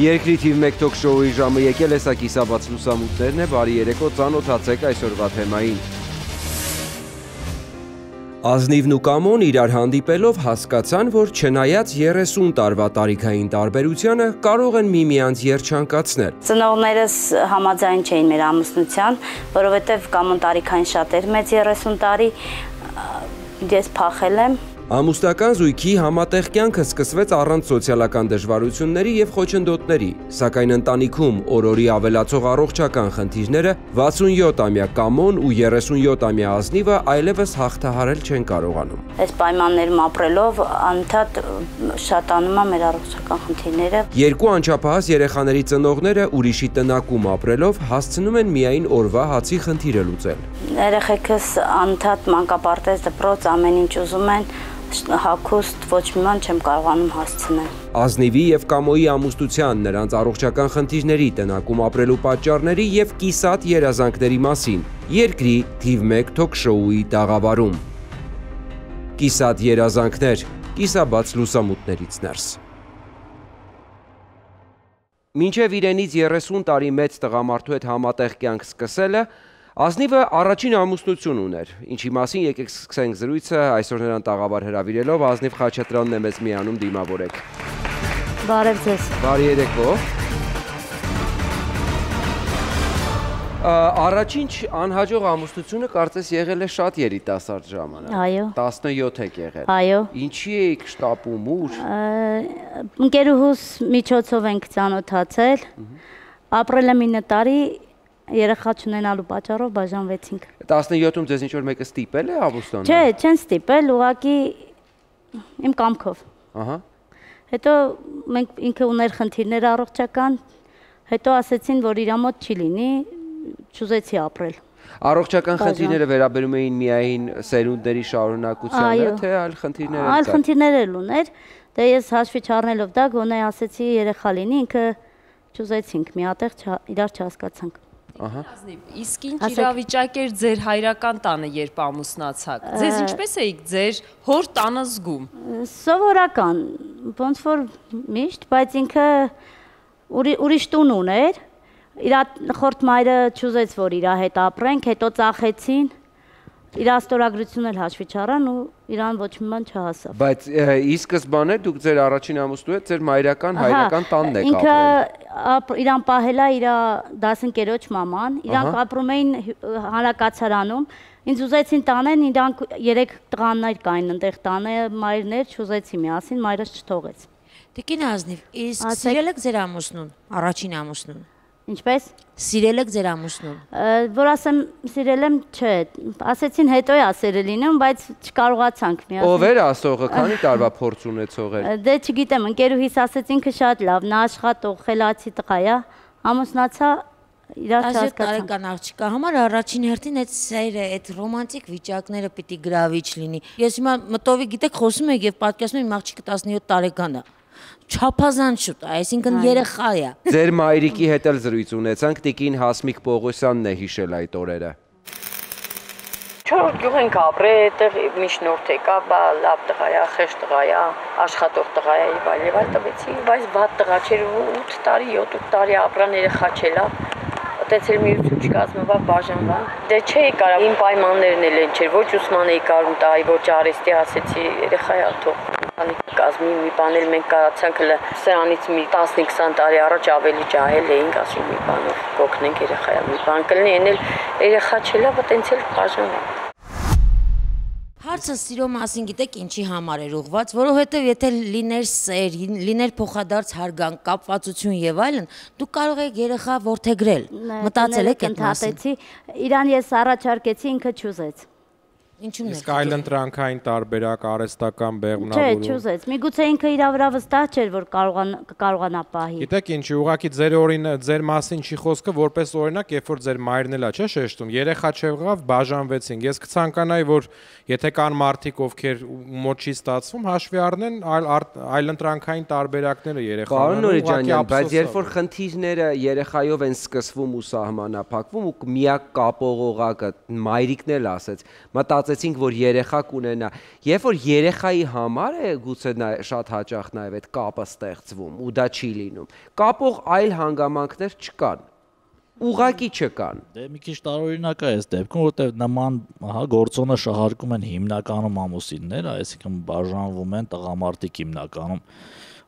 Երկրի թիվ 1 թոք շոուի ժամը եկել է սա կիսաբաց լուսամուտներն է, բարի երեկո ծանոթացեք այսօրվա թեմային։ Ազնիվն ու Կամոն իրար հանդիպելով հասկացան, որ չնայած 30 տարվա տարիքային տարբերությանը կարող են միմյանց երջանկացնել։ Ծնողներս համաձայն չէին մեր ամուսնության, որովհետև Կամոն տարիքային շատ էր մեծ 30 տարի, ես փախել եմ Ամուսնական զույգի համատեղ կյանքը սկսվեց առանց սոցիալական դժվարությունների եւ խոչընդոտների, սակայն ընտանիքում օրորի ավելացող առողջական խնդիրները 67-ամյա Կամոն ու 37-ամյա Ազնիվը այլևս հաղթահարել չեն կարողանում։ Այս պայմաններում ապրելով անընդհատ շատանում է մեր առողջական խնդիրները։ Երկու անչափահաս երեխաների ծնողները ուրիշի տնակում ապրելով հասցնում են միայն օրվա հացի խնդիրը լուծել։ Երեխեքս անընդհատ մանկապարտեզ դպրոց ամեն ինչ ուզում են հակոստ ոչ մի բան չեմ կարողանում հասցնել։ Ազնիվի եւ Կամոյի ամուսնության, նրանց առողջական խնդիրների, տնակում ապրելու պատճառների եւ կիսատ երազանքների մասին երկրի թիվ 1 թոք-շոուի տաղավարում։ Կիսատ երազանքներ, կիսաբաց լուսամուտներից ներս։ Մինչև իրենից 30 տարի մեծ տղամարդու հետ համատեղ կյանք սկսելը Ազնիվը առաջին ամուսնություն ուներ, ինչի մասին եկեք սկսենք զրույցը այսօր նրան տաղավար հրավիրելով Ազնիվ Խաչատրյանն է մեզ միանում դիմավորեք։ Բարև ձեզ։ Բարի երեկո։ Առաջին անհաջող ամուսնությունը կարծես եղել է շատ երիտասարդ ժամանակ։ Այո։ 17 եք եղել։ Այո։ Ինչի եք շտապում ուր։ Ընկերուհուս միջոցով ենք ծանոթացել։ Ապրել եմ 9 տարի, երեխա չունենալու պատճառով բաժանվեցինք։ 17-ում ձեզ ինչ որ մեկը ստիպել է Ավուստանը։ Չէ, չեն ստիպել, ուղղակի իմ կամքով։ Ահա։ Հետո մենք ինքը ուներ խնդիրներ առողջական, հետո ասեցին, որ իր մոտ չի լինի, չուզեցի ապրել։ Առողջական խնդիրները վերաբերում էին միայն սերունդների շարունակությանը, թե այլ խնդիրներ էլ։ Այլ խնդիրներ էլ ուներ։ Դե ես հաշվի չառնելով դա գոնե ասեցի երեխա լինի, ինքը չուզեցինք, միատեղ իրար չհասկացանք։ Ահա։ Իսկ ինչ իրավիճակ էր ձեր հայրական տանը, երբ ամուսնացաք։ Ձեզ ինչպես էիք ձեր հոր տանը զգում։ Սովորական, ոնց որ միշտ, բայց ինքը ուրիշ տուն ուներ։ Իր խորտ մայրը չուզեց, որ իր հետ ապրենք, հետո ծախեցին իր աստորագրությունն էլ հաշվի չառան ու իրան ոչ մի բան չհասավ։ Բայց ի սկզբանե դուք ձեր առաջին ամուսնու հետ ձեր մայրական հայրական տանն եք ապրել։ Ինքը իրան պահելա իր դասընկերոջ մաման, իրանք ապրում էին հանրակացարանում։ Ինձ ուզեցին տանեն, իրանք երեք տղաներ կային այնտեղ տանը, մայրներ չուզեցի միասին, մայրս չթողեց։ Տիկին Ազնիվ, իսկ սիրել եք ձեր ամուսնուն, առաջին ամուսնուն։ Ինչպես։ Սիրել եք ձեր ամուսնուն։ Որ ասեմ, սիրել եմ, չէ։ Ասեցին հետո է ասերը լինում, բայց չկարողացանք միասին։ Ով էր ասողը, քանի տարվա փորձ ունեցող էր։ Դե չգիտեմ, ընկերուհիս ասեց ինքը շատ լավ, նա աշխատող, խելացի տղա է, ամուսնացա իրար չհասկացան։ տարեկան աղջիկա համար առաջին հերթին այդ սերը, այդ ռոմանտիկ վիճակները պիտի գրավիչ լինի։ Ես հիմա մտովի գիտեք խոսում եք եւ պատկերացնում եմ աղջիկը 17 տարեկան է չափազանց շուտ, այսինքն երեխա է։ Ձեր մայրիկի հետ էլ զրույց ունեցանք, Տիկին Հասմիկ Պողոսյանն է հիշել այդ օրերը։ Չոր գյուղ ենք ապրել, այդտեղ միջնորդ եկա, բա լավ տղա է, խեշ տղա է, աշխատող տղա է, այլ եւ այլ տվեցի, բայց վատ տղա չէր 8 տարի, 7 տարի ապրան երեխա չէլա այդպես էլ միություն չկազմվա բաժանվա։ Դե չէի կարող իմ պայմաններն էլ են չէր, ոչ ուսման էի կարում տայի, ոչ արեստի ասեցի երեխայա թող քանի կազմի մի բան էլ մենք կարացանք հələ սրանից մի 15-20 տարի առաջ ավելի ջահել էինք, ասում մի բանով կօգնենք երեխայա, մի բան կլինի, այն էլ երեխա չելա, բայց տենց էլ բաժանվա։ Հարցը սիրո մասին գիտեք ինչի համար էր ուղված, որովհետև եթե լիներ սեր, լիներ փոխադարձ հարգանք, կապվածություն եւ այլն, դու կարող ես երեխա ворթեգրել։ Մտածել եք այդ մասին։ Իրան ես առաջարկեցի, ինքը չուզեց։ Ինչու՞մն է։ Իսկ այլ ընտրանքային տարբերակ արեստական բեղմնավորում։ Չէ, չուզեց։ Միգուցե ինքը իր վրա վստահ չէր, որ կարողան կարողանա պահի։ Գիտեք ինչի, ուղղակի ձեր օրին ձեր մասին չի խոսքը, որպես օրինակ, երբ որ ձեր մայրն էլա, չէ, շեշտում, երեխա չեղավ, բաժանվեցին։ Ես կցանկանայի, որ եթե կան մարդիկ, ովքեր մոտ չի ստացվում, հաշվի առնեն այլ այլ ընտրանքային տարբերակները երեխաներում։ Պարոն Նորիջանյան, բայց երբ որ խնդիրները երեխայով են սկսվում ու սահմանափակվում ու միակ կապողողակը մայրիկն էլ ասեց, մտած մտածեցինք, որ երեխա կունենա։ Երբ որ երեխայի համար է գուցե նա շատ հաճախ նաև այդ կապը ստեղծվում ու դա չի լինում։ Կապող այլ հանգամանքներ չկան ուղակի չկան։ Դե մի քիչ տարօրինակ է այս դեպքում, որտեղ նման հա գործոնը շահարկում են հիմնականում ամուսինները, այսինքն բաժանվում են տղամարդիկ հիմնականում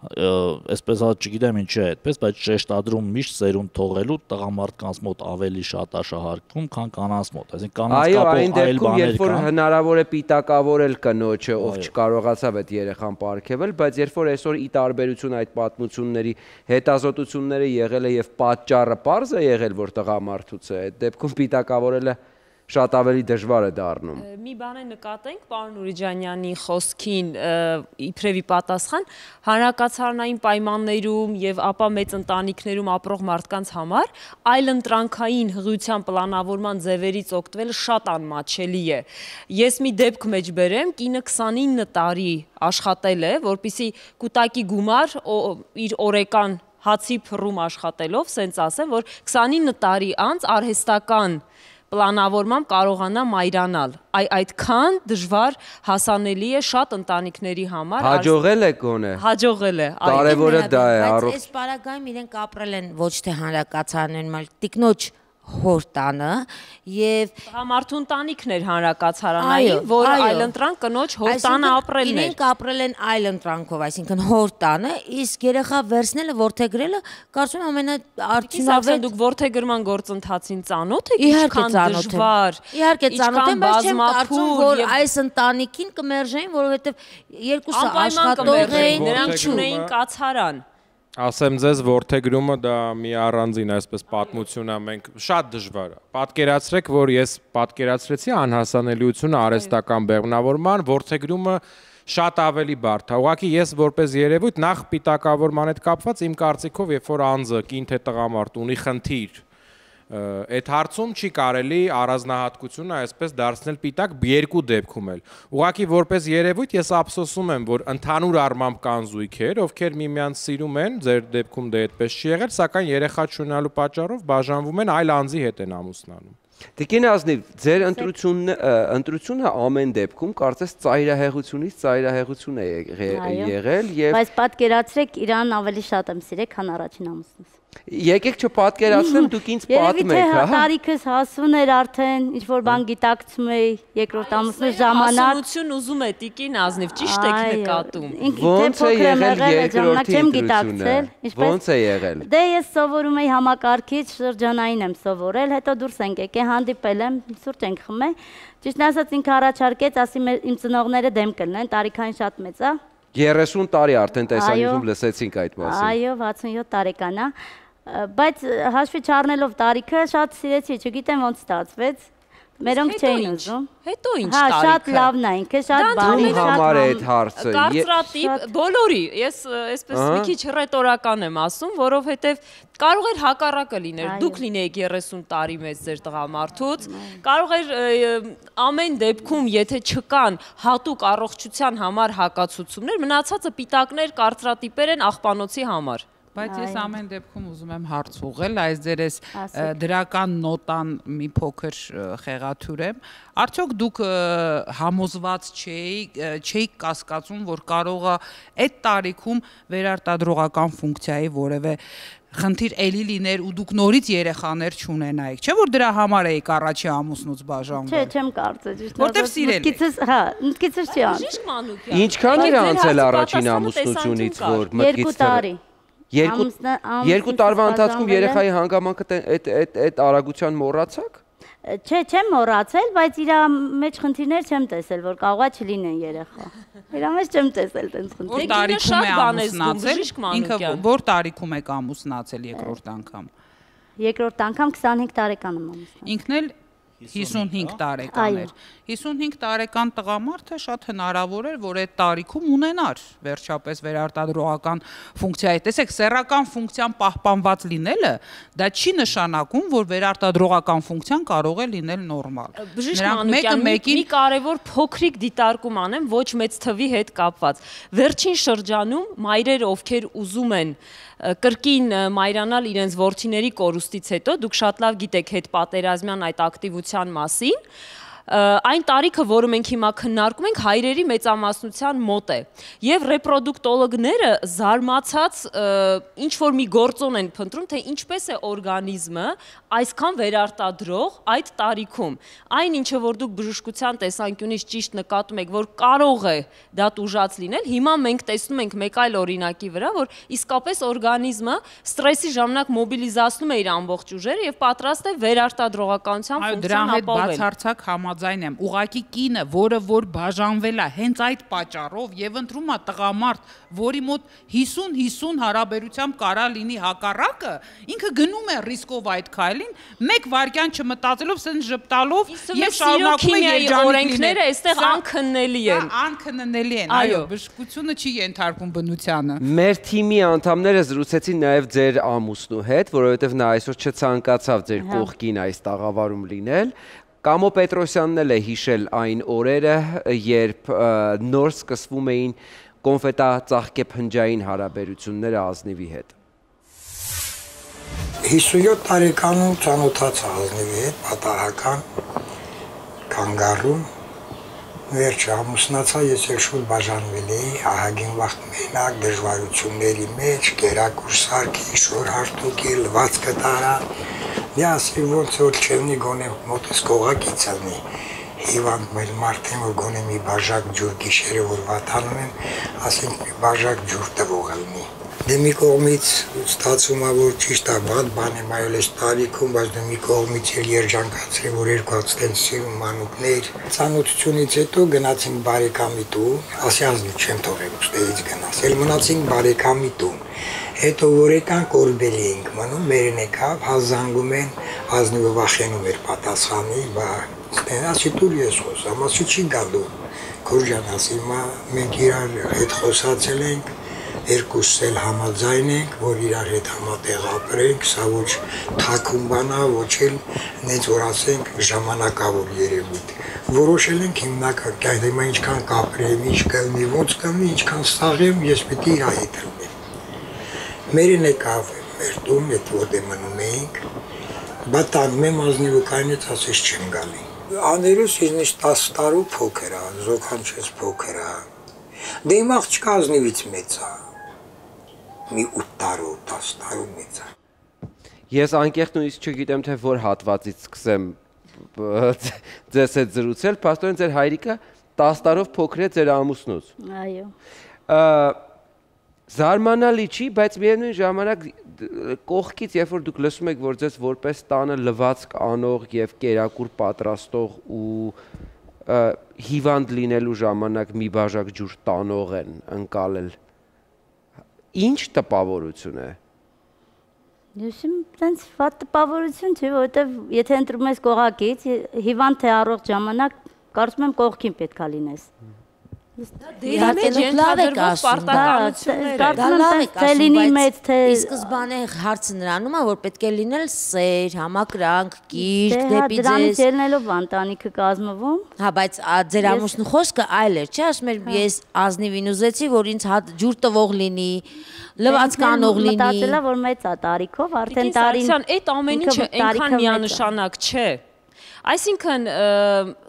այսպես հա չգիտեմ ինչի է այդպես, բայց շեշտադրում միշտ սերուն թողելու տղամարդկանց մոտ ավելի շատ աշահարկում, քան կանանց մոտ։ Այսինքն կանանց կապող այլ բաներ կան։ Այո, այն դեպքում, երբ որ հնարավոր է պիտակավորել կնոջը, ով չկարողացավ այդ երեխան ապարգևել, բայց երբ որ այսօր ի տարբերություն այդ պատմությունների հետազոտությունները եղել է եւ պատճառը པարզ է եղել, որ տղամարդուց է, այդ դեպքում պիտակավորելը շատ ավելի դժվար է դառնում։ Մի բան է նկատենք պարոն Ուրիջանյանի խոսքին իբրևի պատասխան հանրակացարանային պայմաններում եւ ապա մեծ ընտանիքներում ապրող մարդկանց համար այլ ընտրանքային հղիության պլանավորման ձևերից օգտվելը շատ անմաչելի է։ Ես մի դեպք մեջ բերեմ, կինը 29 տարի աշխատել է, որpիսի կուտակի գումար իր օրեկան հացի փռում աշխատելով, սենց ասեմ, որ 29 տարի անց արհեստական պլանավորմամբ կարողանա մայրանալ։ Այ այդքան դժվար հասանելի է շատ ընտանիքների համար։ Հաջողել է գոնե։ Հաջողել է։ Կարևորը դա է, առողջ։ Այս պարագայում իրենք ապրել են ոչ թե հանրակացարաններում, այլ տիկնոջ հոր տանը եւ համարթուն տանիքն էր հանրակացարանային, որ այլընտրանք կնոջ հոր տանը ապրելն էր։ Իրենք ապրել են այլընտրանքով, այսինքն հոր տանը, իսկ երեխա վերցնելը, ворթեգրելը կարծում եմ ամենաարդյունավետ դուք ворթեգրման գործընթացին ծանոթ եք, ինչքան դժվար։ Իհարկե ծանոթ եմ, բայց չեմ կարծում, որ այս ընտանիքին կմերժեին, որովհետեւ երկուսը աշխատող էին, նրանք չունեին կացարան։ Ասեմ ձեզ, որթեգրումը դա մի առանձին այսպես պատմություն է, մենք շատ դժվար է։ Պատկերացրեք, որ ես պատկերացրեցի անհասանելիությունը արեստական բեղմնավորման, որթեգրումը շատ ավելի բարդ է։ Ուղղակի ես որպես երևույթ նախ պիտակավորման հետ կապված իմ կարծիքով, երբ որ անձը կին թե տղամարդ ունի խնդիր, այդ հարցում չի կարելի առանձնահատկությունը այսպես դարձնել պիտակ երկու դեպքում էլ։ Ուղղակի որպես երևույթ ես ափսոսում եմ, որ ընդհանուր առմամբ կան զույգեր, ովքեր միմյանց սիրում են, ձեր դեպքում դե այդպես չի եղել, սակայն երեխա չունենալու պատճառով բաժանվում են այլ անձի հետ են ամուսնանում։ Տիկին Ազնիվ, ձեր ընտրությունը ընտրությունը ամեն դեպքում կարծես ծայրահեղությունից ծայրահեղություն է եղել եւ Բայց պատկերացրեք, Իրան ավելի շատ եմ սիրել, քան առաջին ամուսնուս։ Եկեք չպատկերացնեմ, դուք ինձ պատմեք, հա։ Երևի թե տարիքս հասուն էր արդեն, ինչ որ բան գիտակցում էի երկրորդ ամուսնու ժամանակ։ Հասունություն ուզում է տիկին ազնիվ, ճիշտ եք նկատում։ Ոնց է եղել երկրորդի ընտրությունը։ Ոնց է եղել։ Դե ես սովորում էի համակարգիչ, շրջանային եմ սովորել, հետո դուրս ենք եկել, հանդիպել եմ, սուրճ ենք խմել։ Ճիշտ ասած ինքը առաջարկեց, ասի իմ ծնողները դեմ կլինեն, տարիքային շատ մեծ է։ 30 տարի արդեն տեսանյութում լսեցինք այդ մասին։ Այո, 67 տարեկան է բայց հաշվի չառնելով տարիքը շատ սիրեցի, չգիտեմ ոնց ստացվեց։ Մերոնք չէին ուզում։ Հետո ինչ տարիքը։ Հա, շատ լավն է, ինքը շատ բարի, շատ համար է այդ հարցը։ Կարծրատիպ բոլորի, ես այսպես մի քիչ ռետորական եմ ասում, որովհետև կարող էր հակառակը լիներ։ Դուք լինեիք 30 տարի մեծ ձեր տղամարդուց, կարող էր ամեն դեպքում, եթե չկան հատուկ առողջության համար հակացություններ, մնացածը պիտակներ, կարծրատիպեր են աղբանոցի համար։ Բայց ես ամեն դեպքում ուզում եմ հարց ուղղել, այս ձեր այս դրական նոտան մի փոքր խեղաթյուրեմ։ Արդյոք դուք համոզված չէի, չէի կասկածում, որ կարող է այդ տարիքում վերարտադրողական ֆունկցիայի որևէ խնդիր էլի լիներ ու դուք նորից երեխաներ չունենայիք։ Չէ՞ որ դրա համար էիք առաջի ամուսնուց բաժանվել։ Չէ, չեմ կարծել, ճիշտ։ Որտեվ սիրել Մտքիցս, հա, մտքիցս չի մանուկյան։ Ինչքան էր անցել առաջին ամուսնությունից, որ մտքից 2 տարի։ Երկու երկու տարվա ընթացքում երեխայի հանգամանքը այդ այդ այդ արագության մոռացաք։ Չէ, չեմ մոռացել, բայց իր մեջ խնդիրներ չեմ տեսել, որ կարողա չլինեն երեխա։ Իր մեջ չեմ տեսել տենց խնդիր։ Որ տարիքում է ամուսնացել, ինքը որ տարիքում եք ամուսնացել երկրորդ անգամ։ Երկրորդ անգամ 25 տարեկան եմ ամուսնացել։ Ինքն էլ 55 տարեկան էր։ 55 տարեկան տղամարդը շատ հնարավոր էր, որ այդ տարիքում ունենար վերջապես վերարտադրողական ֆունկցիա։ Տեսեք, սեռական ֆունկցիան պահպանված լինելը դա չի նշանակում, որ վերարտադրողական ֆունկցիան կարող է լինել նորմալ։ Նրանք մեկը մեկին մի կարևոր փոքրիկ դիտարկում անեմ ոչ մեծ թվի հետ կապված։ Վերջին շրջանում մայրերը, ովքեր ուզում են կրկին մայրանալ իրենց ворթիների կորուստից հետո, դուք շատ լավ գիտեք հետ պատերազմյան այդ ակտիվության մասին, այն տարիքը, որը մենք հիմա քննարկում ենք, հայրերի մեծամասնության մոտ է։ Եվ ռեպրոդուկտոլոգները զարմացած ինչ որ մի գործոն են փնտրում, թե ինչպես է օրգանիզմը այսքան վերարտադրող այդ տարիքում։ Այն ինչը որ դուք բժշկության տեսանկյունից ճիշտ նկատում եք, որ կարող է դա տուժած լինել, հիմա մենք տեսնում ենք մեկ այլ օրինակի վրա, որ իսկապես օրգանիզմը ստրեսի ժամանակ մոբիլիզացնում է իր ամբողջ ուժերը եւ պատրաստ է վերարտադրողականության ֆունկցիան ապահովել։ Այո, դրա հետ բացարձակ համաձայն եմ։ Ուղղակի կինը, որը որ բաժանվել է հենց այդ պատճառով եւ ընտրում է տղամարդ, որի մոտ 50-50 հարաբերությամբ կարա լինի հակառակը, ինքը գնում է ռիսկով այդ քայլին, մեկ վարքյան չմտածելով, սենց ժպտալով եւ շարունակում է օրենքները այստեղ անքննելի են։ Անքննելի են, այո, բժշկությունը չի ենթարկում բնությանը։ Մեր թիմի անդամները զրուցեցին նաև ձեր ամուսնու հետ, որովհետև նա այսօր չցանկացավ ձեր հա։ կողքին այս տաղավարում լինել։ Կամո Պետրոսյանն էլ է հիշել այն օրերը, երբ նոր սկսվում էին կոնֆետա ծաղկե փնջային հարաբերությունները Ազնիվի հետ։ 57 տարեկանում ծանոթացա Ազնիվի հետ պատահական կանգառում վերջը ամուսնացա, ես էլ շուտ բաժանվել էի, ահագին վաղ մենակ դժվարությունների մեջ, կերակուր սարքի, շոր հարտուկի, լվացքը տարա, մի ասի ոնց որ չևնի գոնե մոտս կողակից ալնի, հիվանդ մեր մարդին, որ գոնե մի բաժակ ջուր գիշերը, որ վատանում են, ասենք մի բաժակ ջուր տվող ալնի Դե մի կողմից ստացվում է որ ճիշտ է, բան բան եմ այլ այս տարիքում, բայց դե մի կողմից էլ երջանկացրի, որ երկու հատ ստեն սիրում մանուկներ։ Ցանոթությունից հետո գնացինք բարեկամի տուն, ասյանցի չեմ թողել ուստեից գնաս։ Էլ մնացինք բարեկամի տուն։ Հետո որ եկանք օրբելի ենք մնում, մերն եկավ, հազանգում են, ազնիվը վախենում էր պատասխանի, բա ստենասի դուր ես խոսամ, ասի չի գալու։ Քուրջան ասի, մենք իրար հետ խոսացել ենք, երկուսս էլ համաձայն ենք, որ իրար հետ համատեղ ապրենք, սա ոչ թակում բանա, ոչ էլ նենց որ ասենք ժամանակավոր երևույթ։ Որոշել ենք հիմնական կայդ հիմա ինչքան կապրեմ, ինչ կլնի, ոնց կլնի, ինչքան ստաղեմ, ես պիտի իր հետ լինեմ։ Մերին եկավ մեր տուն, այդ որտեղ մնում էինք, բա տանում եմ ազնիվ ու կայնից ասես չեմ գալի։ Աներուս ինձ 10 տարու փոքր է, զոքան չես փոքր է։ Դե իմ աղջկա ազնիվից մեծ է մի 8 տարու, 10 տարու մեծ է։ Ես անկեղծ նույնիսկ չգիտեմ թե որ հատվածից սկսեմ ձեզ հետ զրուցել, փաստորեն ձեր հայրիկը 10 տարով փոքր է ձեր ամուսնուց։ Այո։ Զարմանալի չի, բայց միևնույն ժամանակ կողքից, երբ որ դուք լսում եք, որ ձեզ որպես տանը լվացք անող եւ կերակուր պատրաստող ու հիվանդ լինելու ժամանակ մի բաժակ ջուր տանող են ընկալել ինչ տպավորություն է։ Յուսիմ տենց վատ տպավորություն չի, որովհետև եթե ընտրում ես կողակից, հիվանդ թե առողջ ժամանակ, կարծում եմ կողքին պետքա լինես։ Դերի մեջ ենթադրվող պարտականությունները։ Դա լավ է, թե լինի մեծ, թե ի սկզբանե հարցը նրանում է, որ պետք է լինել սեր, համակրանք, կիրք դե հա, դեպի ձեզ։ Դրանից ելնելով ընտանիքը կազմվում։ Հա, բայց ձեր ամուսնու խոսքը այլ էր, չէ՞, ասում էր, հա։ ես ազնիվին ուզեցի, որ ինձ ջուր տվող լինի, լվացք անող լինի։ Մտածելա, որ մեծ է տարիքով, արդեն տարին։ Այդ ամեն ինչը այնքան միանշանակ չէ։ Այսինքն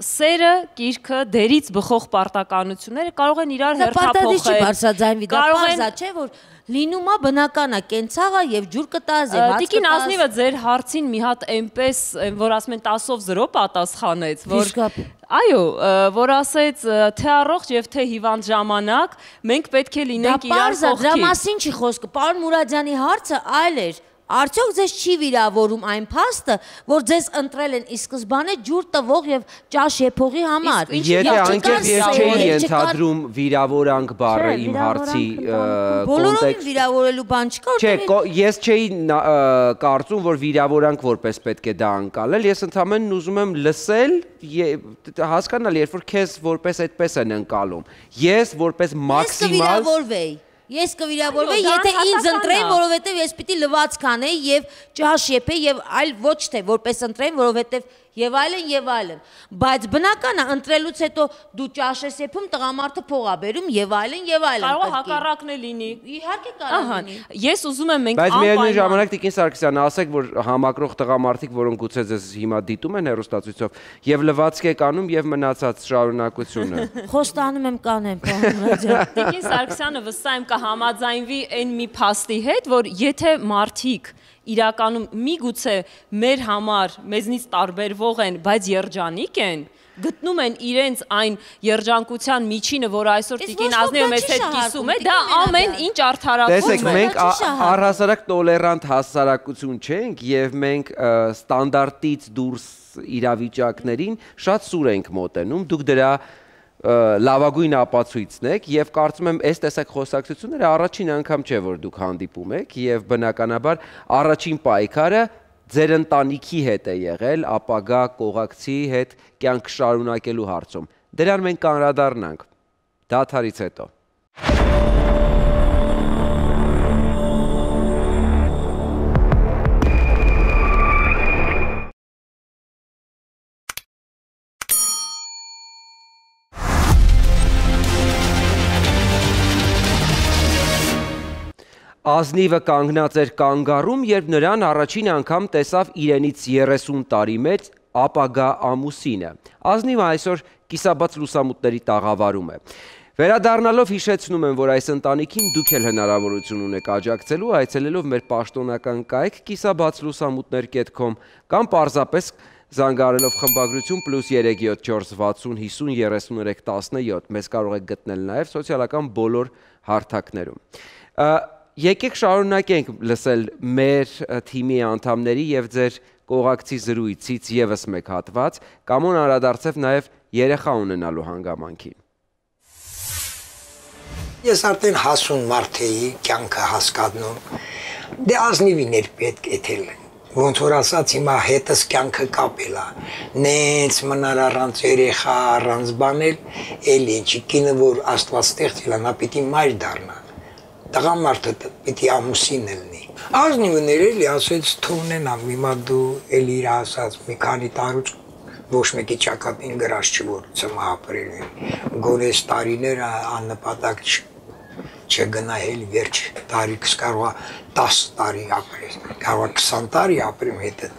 սերը, գիրքը, դերից բխող պարտականությունները կարող են իրար հերթափոխել։ Դա չի բարձրաձայնվի, դա բարձա չէ, որ լինում է բնականա կենցաղը եւ ջուր կտազ եւ հաց կտազ։ Տիկին Ազնիվը ձեր հարցին մի հատ այնպես, որ ասում են 10-ով 0 պատասխանեց, որ Այո, որ ասեց թե առողջ եւ թե հիվանդ ժամանակ մենք պետք է լինենք իրար կողքի։ Դա մասին չի խոսքը։ Պարոն Մուրադյանի հարցը այլ էր։ Արդյոք ձեզ չի վիրավորում այն փաստը, որ ձեզ ընտրել են ի սկզբանե ջուր տվող եւ ճաշ եփողի համար։ Եթե անկեղծ ես չէի ենթադրում վիրավորանք բառը իմ հարցի կոնտեքստ։ Բոլորովին վիրավորելու բան չկա։ Չէ, ես չէի կարծում, որ վիրավորանք որպես պետք է դա անցալել։ Ես ընդհանրապես ուզում եմ լսել հասկանալ, երբ որ քեզ որպես այդպես են անցալում։ Ես որպես մաքսիմալ Ես կվիրավորվեի։ Ես կվիրավորվեի, եթե ինձ ընտրեն, որովհետև ես պիտի լվացք անեի եւ ճաշ եփեի եւ այլ ոչ թե որպես ընտրեն, որովհետև եւ այլն եւ այլն բայց բնական է ընտրելուց հետո դու ճաշ ես եփում տղամարդը փող է բերում եւ այլն եւ այլն կարող է հակառակն է լինի իհարկե կարող է լինի ես ուզում եմ մենք բայց միևնույն ժամանակ Տիկին Սարգսյան ասեք որ համակրող տղամարդիկ որոնք գուցե ձեզ հիմա դիտում են հերոստացույցով եւ լվացք եք անում եւ մնացած շարունակությունը խոստանում եմ կանեմ պարոն Տիկին Սարգսյանը վստահ եմ կհամաձայնվի այն մի փաստի հետ որ եթե մարդիկ իրականում միգուցե մեր համար մեզնից տարբերվող են, բայց երջանիկ են, գտնում են իրենց այն երջանկության միջինը, որ այսօր Տիկին Ազնիվը մեզ հետ կիսում է, դա ամեն ինչ արդարացում է։ Տեսեք, մենք առհասարակ տոլերանտ հասարակություն չենք եւ մենք ստանդարտից դուրս իրավիճակներին շատ սուր ենք մոտենում։ Դուք դրա լավագույն ապացույցն եք եւ կարծում եմ այս տեսակ խոսակցությունները առաջին անգամ չէ որ դուք հանդիպում եք եւ բնականաբար առաջին պայքարը ձեր ընտանիքի հետ է եղել ապագա կողակցի հետ կյանք շարունակելու հարցում դրան մենք կանրադառնանք դաթարից հետո Ազնիվը կանգնած էր կանգառում, երբ նրան առաջին անգամ տեսավ իրենից 30 տարի մեծ ապագա ամուսինը։ Ազնիվը այսօր կիսաբաց լուսամուտների տաղավարում է։ Վերադառնալով հիշեցնում եմ, որ այս ընտանիքին դուք էլ հնարավորություն ունեք աջակցելու, այցելելով մեր պաշտոնական կայք կիսաբացլուսամուտներ.com կամ պարզապես զանգարելով խմբագրություն +37460503317 մեզ կարող եք գտնել նաև սոցիալական բոլոր հարթակներում եկեք շարունակենք լսել մեր թիմի անդամների եւ ձեր կողակցի զրույցից եւս մեկ հատված, կամոն անդրադարձև նաեւ երեխա ունենալու հանգամանքին։ Ես արդեն հասուն մարդ էի, կյանքը հասկանում։ Դե ազնիվին էր պետք էթել ոնց որ ասած հիմա հետս կյանքը կապել է նենց մնար առանց երեխա առանց բանել էլի ինչի կինը որ աստված ստեղծել է նա պիտի մայր դառնա տղամարդը պիտի ամուսին լինի։ Ազնիվներ էլի ասեց թողնենամ, հիմա դու էլ իր ասած մի քանի տարուց ոչ մեկի ճակատին գրած չի որ ծմա ապրել են։ Գոնես տարիները աննպատակ չգնահել վերջ տարիքս կարող է 10 տարի ապրել, կարող է 20 տարի ապրեմ հետը։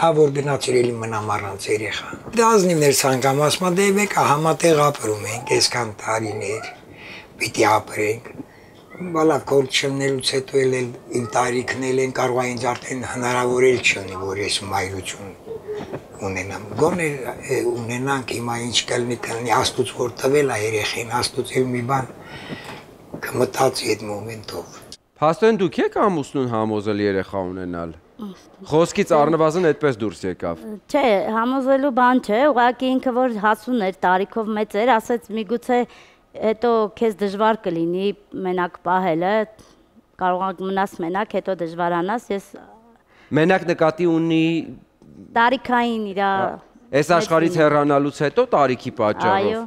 Հա որ գնաց իրելի մնամ առանց երեխա։ Դա ազնիվներ ցանկամասմա դե մեկ համատեղ ապրում ենք այսքան տարիներ։ Պիտի ապրենք բալա կորչնելուց հետո էլ իմ տարիքնել են կարող ինձ արդեն հնարավոր էլ չունի որ ես մայրություն ունենամ գոնե ունենանք հիմա ինչ կլինի կլինի աստուց որ տվել է երեխին աստուց էլ մի բան կմտածի այդ մոմենտով Փաստորեն դուք եք ամուսնուն համոզել երեխա ունենալ Խոսքից առնվազն այդպես դուրս եկավ։ Չէ, համոզելու բան չէ, ուղղակի ինքը որ հասուն էր, տարիքով մեծ էր, ասաց միգուցե հետո քեզ դժվար կլինի մենակ պահելը, կարող մնաս մենակ, հետո դժվարանաս, ես Մենակ նկատի ունի տարիքային իր Այս աշխարհից հեռանալուց հետո տարիքի պատճառով։ Այո։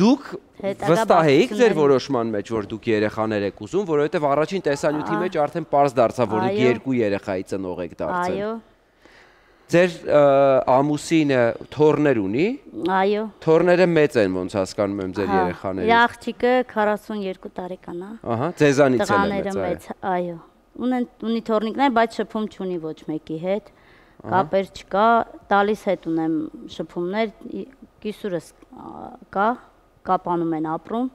Դուք վստահ էիք ձեր որոշման մեջ, որ դուք երեխաներ եք ուզում, որովհետև առաջին տեսանյութի մեջ արդեն པարզ դարձավ, որ դուք երկու երեխայի ծնող եք դարձել։ Այո Ձեր ամուսինը թորներ ունի։ Այո։ Թորները մեծ են, ոնց հասկանում եմ ձեր երեխաներից։ Իր աղջիկը 42 տարեկան է։ Ահա, ձեզանից էլ է մեծ, այո։ Ունեն ունի թորնիկներ, բայց շփում չունի ոչ մեկի հետ։ Կապեր չկա, տալիս հետ ունեմ շփումներ, կիսուրս կա, կապանում են ապրում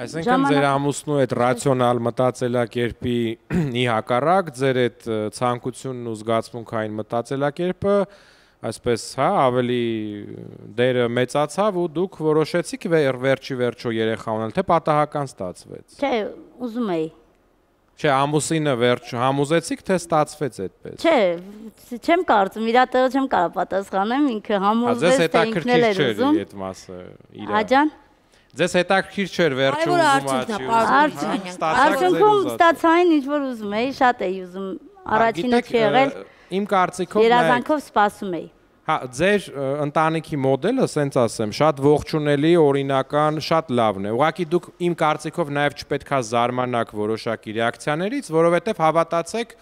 Այսինքն ձեր ամուսնու այդ ռացիոնալ մտածելակերպի ի հակառակ ձեր այդ ցանկությունն ու զգացմունքային մտածելակերպը այսպես, հա, ավելի դերը մեծացավ ու դուք որոշեցիք վեր, վերջի վերջո երեխա ունենալ, թե պատահական ստացվեց։ Չէ, ուզում էի։ Չէ, ամուսինը վերջ համոզեցիք, թե ստացվեց այդպես։ Չէ, չեմ կարծում, իր տեղը չեմ կարող պատասխանեմ, ինքը համոզվեց, թե ինքն էլ էր ուզում։ Այդ մասը իր։ Աջան։ Ձեզ հետաքրքիր չէր վերջում ուզում աչի։ Արդյունքում ստացային ինչ որ ուզում էի, շատ էի ուզում։ Առաջինը չի եղել։ Իմ կարծիքով երազանքով սպասում էի։ Հա, ձեր ընտանիքի մոդելը, ասենց ասեմ, շատ ողջունելի, օրինական, շատ լավն է։ Ուղղակի դուք իմ կարծիքով նաև չպետքա զարմանաք որոշակի ռեակցիաներից, որովհետև հավատացեք,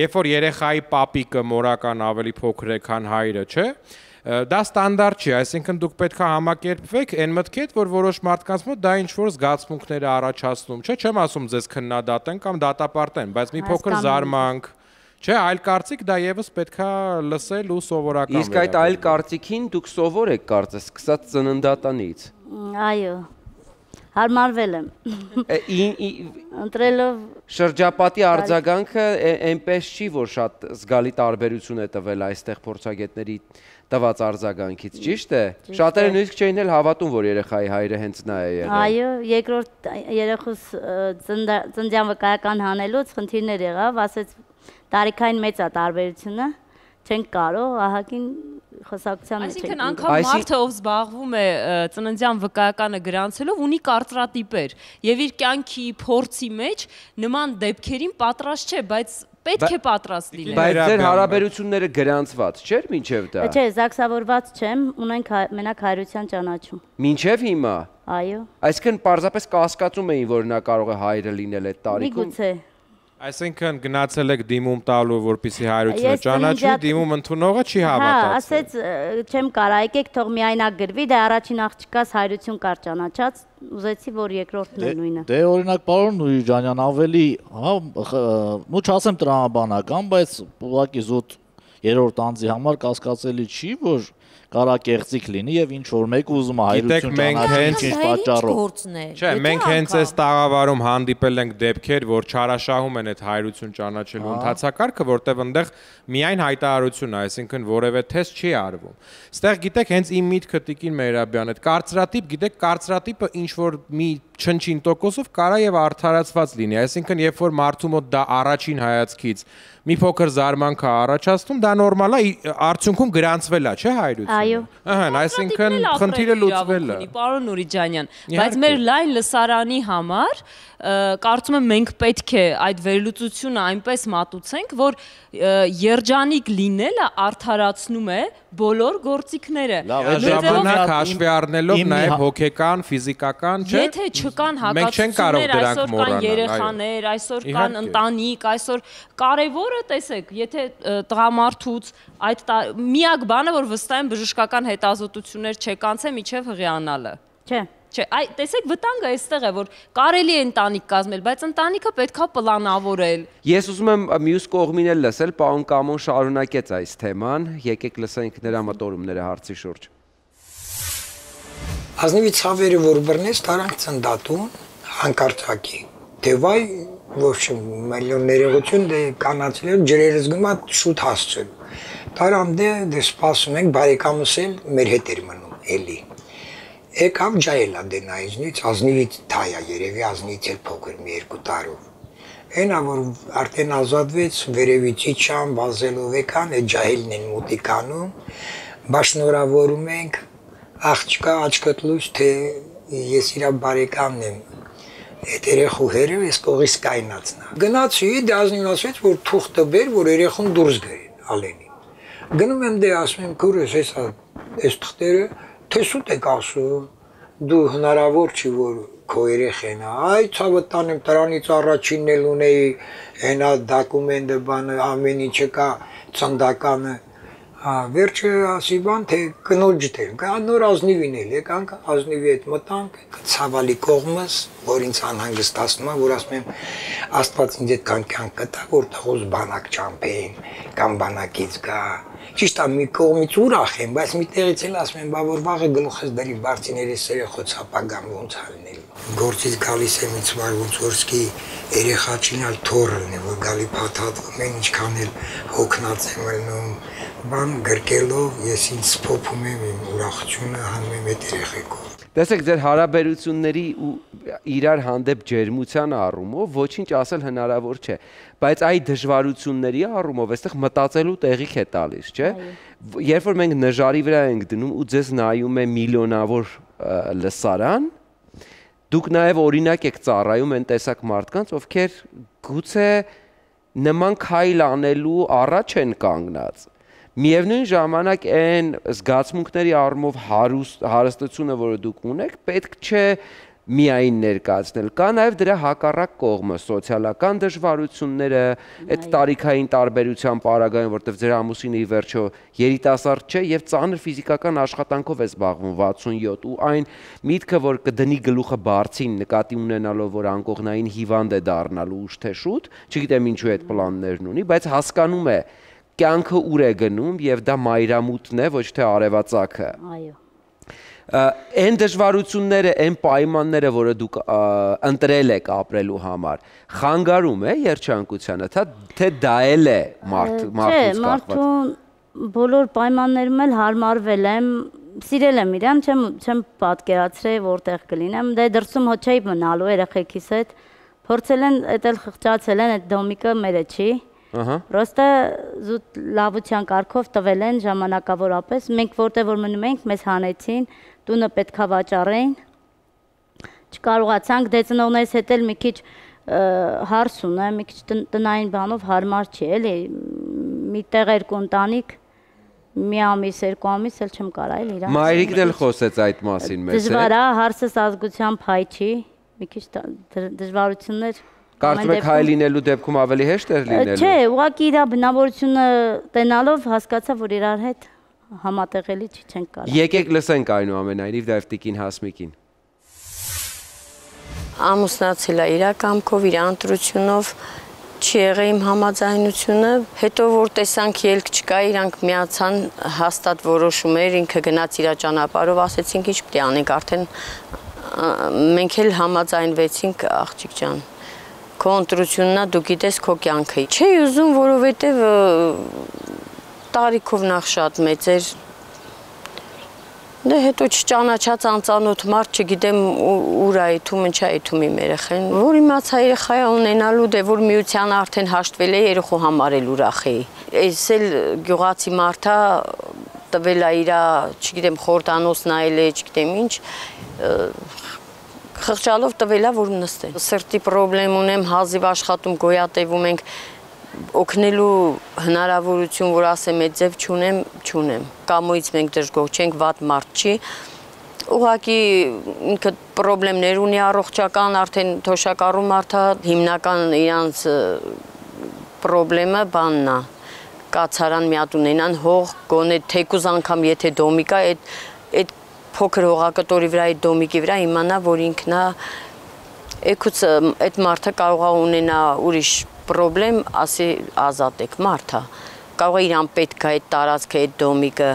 երբ որ երեխայի պապիկը մորական ավելի փոքր է, քան հայրը, չէ՞ դա ստանդարտ չի, այսինքն դուք պետքա համակերպվեք այն մտքեդ, որ որոշ մարդկանց մոտ դա ինչ որ զգացմունքներ է առաջացնում, չէ՞, չեմ ասում ձեզ քննադատեն կամ դատապարտեն, բայց մի փոքր զարմանք Չէ, այլ կարծիք դա եւս պետքա լսել ու սովորական։ Իսկ այդ այլ կարծիքին դուք սովոր եք կարծես, սկսած ծննդատանից։ Այո հարմարվել եմ։ Ընտրելով շրջապատի արձագանքը այնպես չի, որ շատ զգալի տարբերություն է տվել այստեղ փորձագետների տված արձագանքից, ճիշտ է։ Շատերը նույնիսկ չէին էլ հավատում, որ երեխայի հայրը հենց նա է եղել։ Այո, երկրորդ երեխուս ծննդյան վկայական հանելուց խնդիրներ եղավ, ասեց տարիքային մեծ է տարբերությունը, չենք կարող, ահագին խոսակցության մեջ։ Այսինքն անգամ մարդը ով զբաղվում է ծննդյան վկայականը գրանցելով ունի կարծրատիպեր եւ իր կյանքի փորձի մեջ նման դեպքերին պատրաստ չէ, բայց պետք է պատրաստ լինել։ Բայց ձեր հարաբերությունները գրանցված չէր մինչև դա։ Չէ, զաքսավորված չեմ, ունենք մենակ հայրության ճանաչում։ Մինչև հիմա։ Այո։ Այսինքն պարզապես կասկածում էին, որ նա կարող է հայրը լինել այդ տարիքում։ Միգուցե։ Այսինքն գնացել եք դիմում տալու, որպիսի հայրությունը ճանաչի, դիմում ընդունողը չի հա, հավատացել։ Հա, ասեց չեմ կարա, եկեք թող միայնակ գրվի, դա առաջին աղջկաս հայրություն կար ճանաչած, ուզեցի որ երկրորդն է դե- նույնը։ Դե օրինակ պարոն Նուրիջանյան ավելի, հա, ու չասեմ տրամաբանական, բայց ուղղակի զուտ երրորդ անձի համար կասկածելի չի, որ կարա կեղծիք լինի եւ ինչ որ մեկ ուզում է հայրություն ճանաչել ինչ պատճառով։ Չէ, մենք հենց այս տաղավարում հանդիպել ենք դեպքեր, որ չարաշահում են այդ հայրություն ճանաչելու ընթացակարգը, որտեվ այնտեղ միայն հայտարարություն է, այսինքն որևէ թեստ չի արվում։ Ստեղ գիտեք, հենց իմ միտքը Տիկին Մերաբյան, այդ կարծրատիպ, գիտեք, կարծրատիպը ինչ որ մի չնչին տոկոսով կարա եւ արդարացված լինի, այսինքն երբ որ մարդու մոտ դա առաջին հայացքից մի փոքր զարմանք է առաջացնում, դա նորմալ է, արդյունքում գրանցվել է, չէ՞ հայրությունը։ Այո։ Ահա, այսինքն խնդիրը լուծվել է։ Պարոն Նուրիջանյան, բայց մեր լայն լսարանի համար կարծում եմ մենք պետք է այդ վերլուծությունը այնպես մատուցենք, որ երջանիկ լինելը արդարացնում է բոլոր գործիքները։ Ժամանակ հաշվի առնելով նաև հոգեկան, ֆիզիկական, չէ՞։ Եթե չկան հակասություններ, այսօր կան երեխաներ, այսօր կան ընտանիք, այսօր կարևորը տեսեք, եթե տղամարդուց այդ միակ բանը, որ վստահ եմ բժշկական հետազոտություններ չեկանց է միջև հղիանալը։ Չէ։ Չէ, այ տեսեք վտանգը այստեղ է, որ կարելի է ընտանիք կազմել, բայց ընտանիքը պետքա պլանավորել։ Ես ուզում եմ մյուս կողմին էլ լսել, պարոն Կամոն շարունակեց այս թեման, եկեք լսենք նրա մտորումները հարցի շուրջ։ Ազնիվի ցավերը որ բռնես, տարանք ծնդատում հանկարծակի։ Դե վայ ոչ միլիոն ներողություն դե կանացել ջրերս գնա շուտ հասցել։ Տարամ դե դե սպասում ենք բարեկամս էլ մեր հետ էր մնում էլի եկավ ջայելա դենա ինձնից ազնիվից թայա երևի ազնիվից էլ փոքր մի երկու տարով այնա որ արդեն ազատվեց վերևից իջան բազելով եկան է ջահելն են մոտիկանում բաշնորավորում ենք աղջկա աչքդ լույս թե ես իրա բարեկամն եմ այդ երեխու հերը ես կողից կայնացնա գնացի դազնին ասեց որ թուղթը բեր որ երեխուն դուրս գերին ալենին գնում եմ դե ասում եմ քուրս հեսա այս թղթերը թե սուտ եք ասում, դու հնարավոր չի որ քո երեխեն, այ ցավը տանեմ դրանից առաջինն էլ ունեի հենա դոկումենտը բանը ամեն ինչը կա ցնդականը Հա, վերջը ասի բան թե կնոջ դեր։ Կա նոր ազնիվին էլ եկանք, ազնիվի հետ մտանք, ցավալի կողմս, որ ինձ անհանգստացնում է, որ ասում եմ Աստված ինձ այդ կյանք կտա, որ թողոս բանակ ճամփեին կամ բանակից գա, Ճիշտ է, մի կողմից ուրախ եմ, բայց մի տեղից էլ ասում եմ, բա որ վաղը գլուխս դրի բարձիների սերեխոց ապագան ոնց հալնել։ Գործից գալիս եմ ինձ վար ոնց որսկի երեխա չինալ թորն է, որ գալի փաթաթվում են, ինչքան էլ հոգնած եմ ելնում, բան գրկելով ես ինձ փոփում եմ իմ ուրախությունը հանում եմ այդ երեխեքով։ Տեսեք, ձեր հարաբերությունների ու իրար հանդեպ ջերմության առումով ոչինչ ասել հնարավոր չէ, բայց այդ դժվարությունների առումով այստեղ մտածելու տեղիք է տալիս, չէ։ Երբ որ մենք նժարի վրա ենք դնում ու ձեզ նայում է միլիոնավոր լսարան, դուք նաև օրինակ եք ծառայում այն տեսակ մարդկանց, ովքեր գուցե նման քայլ անելու առաջ են կանգնած Միևնույն ժամանակ այն զգացմունքների առումով հարուստ հարստությունը, որը դուք ունեք, պետք չէ միայն ներկայացնել։ Կա նաև դրա հակառակ կողմը՝ սոցիալական դժվարությունները, այդ տարիքային տարբերության պարագայում, որտեղ ձեր ամուսինը ի վերջո երիտասարդ չէ եւ ծանր ֆիզիկական աշխատանքով է զբաղվում 67 ու այն միտքը, որ կդնի գլուխը բարձին նկատի ունենալով, որ անկողնային հիվանդ է դառնալու ուշ թե շուտ, չգիտեմ ինչու այդ պլաններն ունի, բայց հասկանում է կյանքը ուր է գնում եւ դա մայրամուտն է, ոչ թե արևածագը։ Այո այն դժվարությունները, այն պայմանները, որը դուք ընտրել եք ապրելու համար, խանգարում է երջանկությանը, թե թե դա էլ է մարդ մարդուց կախված։ Չէ, մարդուն բոլոր պայմաններում էլ հարմարվել եմ, սիրել եմ իրան, չեմ չեմ պատկերացրել որտեղ կլինեմ, դե դրսում հո չէի մնալու երեխեքիս հետ։ Փորձել են, էդ էլ խղճացել են, այդ դոմիկը մերը չի։ Ահա։ Պրոստը զուտ լավության կարգով տվել են ժամանակավորապես։ Մենք որտեղ որ մնում ենք, մեզ հանեցին, տունը պետքա վաճառեին։ Չկարողացանք դե ծնողներս հետ էլ մի քիչ հարց ունեմ, մի քիչ տնային բանով հարմար չի, էլի։ Մի տեղ երկու ընտանիք մի ամիս, երկու ամիս էլ չեմ կարա էլ իրան։ Մայրիկն էլ խոսեց այդ մասին մեզ։ Դժվար է, հարցս ազգության փայ չի, մի քիչ դժվարություններ Կարծում եք հայ լինելու դեպքում ավելի հեշտ էր լինելու։ Չէ, ուղղակի իր բնավորությունը տենալով հասկացա, որ իրար հետ համատեղելի չի չենք կարող։ Եկեք լսենք այնուամենայնիվ Դավթիկին Հասմիկին։ Ամուսնացել է իր կամքով, իր ընտրությունով չի եղել իմ համաձայնությունը, հետո որ տեսանք ելք չկա, իրանք միացան հաստատ որոշումներ, ինքը գնաց իր ճանապարհով, ասեցինք ինչ պետք է անենք, արդեն մենք էլ համաձայնվեցինք աղջիկ ջան քո ընտրությունն է, դու գիտես քո կյանքը։ Չի ուզում, որովհետև տարիքով նախ շատ մեծ էր։ Դե հետո չճանաչած անծանոթ մարդ, չգիտեմ ուր է իթում, ինչ է իթում իմ երեխեն։ Որ իմացա երեխայա ունենալու, դե որ միության արդեն հաշտվել է երեխու համար էլ ուրախ էի։ Էս էլ գյուղացի մարդա տվել է իրա, չգիտեմ, խորտանոց նայել է, չգիտեմ ինչ, խղճալով տվելա որ նստեն։ Սրտի խնդրեմ ունեմ, հազիվ աշխատում գոյատևում ենք օգնելու հնարավորություն, որ ասեմ, այդ ձև չունեմ, չունեմ։ Կամոից մենք դժգոհ չենք, վատ մարդ չի։ Ուղղակի ինքը խնդիրներ ունի առողջական, արդեն թոշակառու մարդա հիմնական իրանց խնդրեմը բանն է կացարան մի հատ ունենան հող գոնե թեկուզ անգամ եթե դոմիկա այդ այդ փոքր հողակտորի վրա այդ դոմիկի վրա իմանա, որ ինքնա եկուց այդ մարդը կարող է ունենա ուրիշ խնդրեմ, ասի ազատեք մարդը։ Կարող է իրան պետք է այդ տարածքը, այդ դոմիկը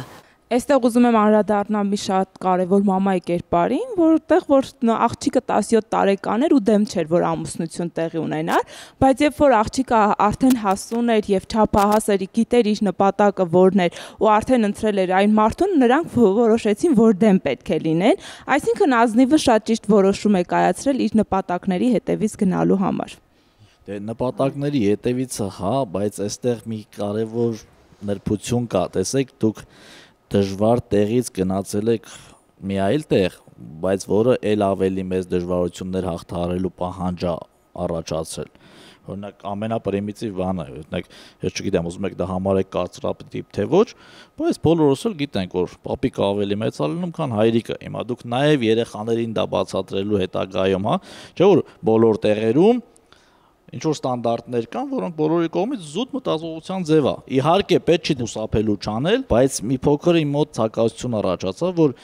Այստեղ ուզում եմ անդրադառնալ մի շատ կարևոր մամայի կերպարին, որտեղ որ աղջիկը 17 տարեկան էր ու դեմ չէր, որ ամուսնություն տեղի ունենար, բայց երբ որ աղջիկը արդեն հասուն էր եւ չափահաս էր, գիտեր իր նպատակը որն էր ու արդեն ընտրել էր այն մարդուն, նրանք որոշեցին, որ դեմ պետք է լինեն, այսինքն ազնիվը շատ ճիշտ որոշում է կայացրել իր նպատակների հետևից գնալու համար։ Դե նպատակների հետևիցը հա, բայց այստեղ մի կարևոր նրբություն կա, տեսեք, դուք դժվար տեղից գնացել եք մի այլ տեղ, բայց որը ել ավելի մեծ դժվարություններ հաղթահարելու պահանջա առաջացրել օրինակ ամենապրիմիտիվ բանը, օրինակ ես չգիտեմ, ուզում եք դա համարեք կարծրատիպ թե ոչ, բայց բոլորս էլ գիտենք, որ պապիկը ավելի մեծ է լինում, քան հայրիկը։ Հիմա դուք նաև երեխաներին դա բացատրելու հետագայում, հա, չէ՞ որ բոլոր տեղերում ինչ որ ստանդարտներ կան, որոնք բոլորի կողմից զուտ մտածողության ձև է։ Իհարկե պետք չի դուսափելու չանել, բայց մի փոքր իմ մոտ ցակասություն առաջացավ, որ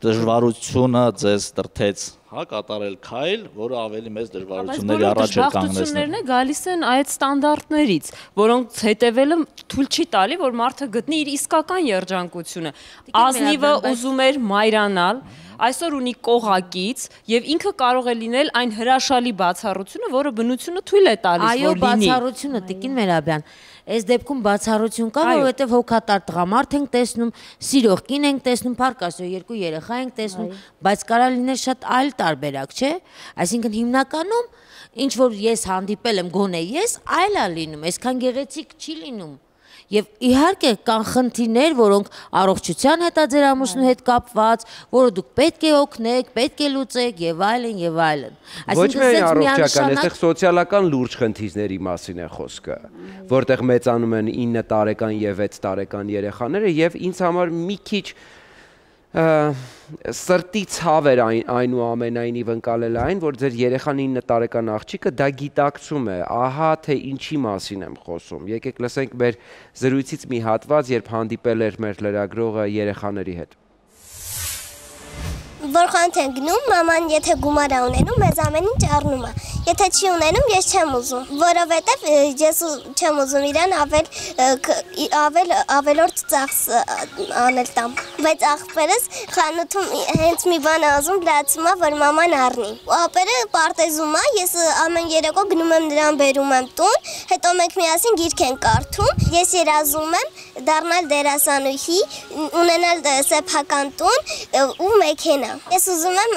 դժվարությունը ձեզ տրթեց հա կատարել քայլ, որը ավելի մեծ դժվարությունների առաջ է կանգնեցնում։ Բայց բոլոր գալիս են այդ ստանդարտներից, որոնք հետևելը թույլ չի տալի, որ մարդը գտնի իր իսկական երջանկությունը։ Ազնիվը ուզում էր մայրանալ, այսօր ունի կողակից եւ ինքը կարող է լինել այն հրաշալի բացառությունը, որը բնությունը թույլ է տալիս որ լինի։ Այո, բացառությունը Տիկին Մերաբյան։ Այս դեպքում բացառություն կա, որովհետև հոգատար տղամարդ ենք տեսնում, սիրող կին ենք տեսնում, փարկասո երկու երեխա ենք տեսնում, բայց կարա լինել շատ այլ տարբերակ, չէ՞։ Այսինքն հիմնականում ինչ որ ես հանդիպել եմ գոնե ես, այլ է լինում, այսքան գեղեցիկ չի լինում Եվ իհարկե կան խնդիրներ, որոնք առողջության հետ է ձեր ամուսնու հետ կապված, որը դուք պետք է օգնեք, պետք է լուծեք եւ այլն եւ այլն։ Այսինքն միայն առողջական, այստեղ սոցիալական լուրջ խնդիրների մասին է խոսքը, որտեղ մեծանում են 9 տարեկան եւ 6 տարեկան երեխաները եւ ինձ համար մի քիչ սրտի ցավ էր այն այնուամենայնիվ ընկալել այն, որ ձեր երեխան 9 տարեկան աղջիկը դա գիտակցում է, ահա թե ինչի մասին եմ խոսում։ Եկեք լսենք մեր զրույցից մի հատված, երբ հանդիպել էր մեր լրագրողը երեխաների հետ որ խանութ են գնում, մաման եթե գումար է ունենում, մեզ ամեն ինչ առնում է։ Եթե չի ունենում, ես չեմ ուզում, որովհետև ես չեմ ուզում իրան ավել ավել ավելորդ ծախս անել տամ։ Բայց աղբերս խանութում հենց մի բան ազում լացում է, որ մաման առնի։ Ապերը պարտեզում է, ես ամեն երեկո գնում եմ նրան բերում եմ տուն, հետո մենք միասին գիրք ենք կարդում։ Ես երազում եմ դառնալ դերասանուհի, ունենալ սեփական տուն ու մեքենա։ Ես ուզում եմ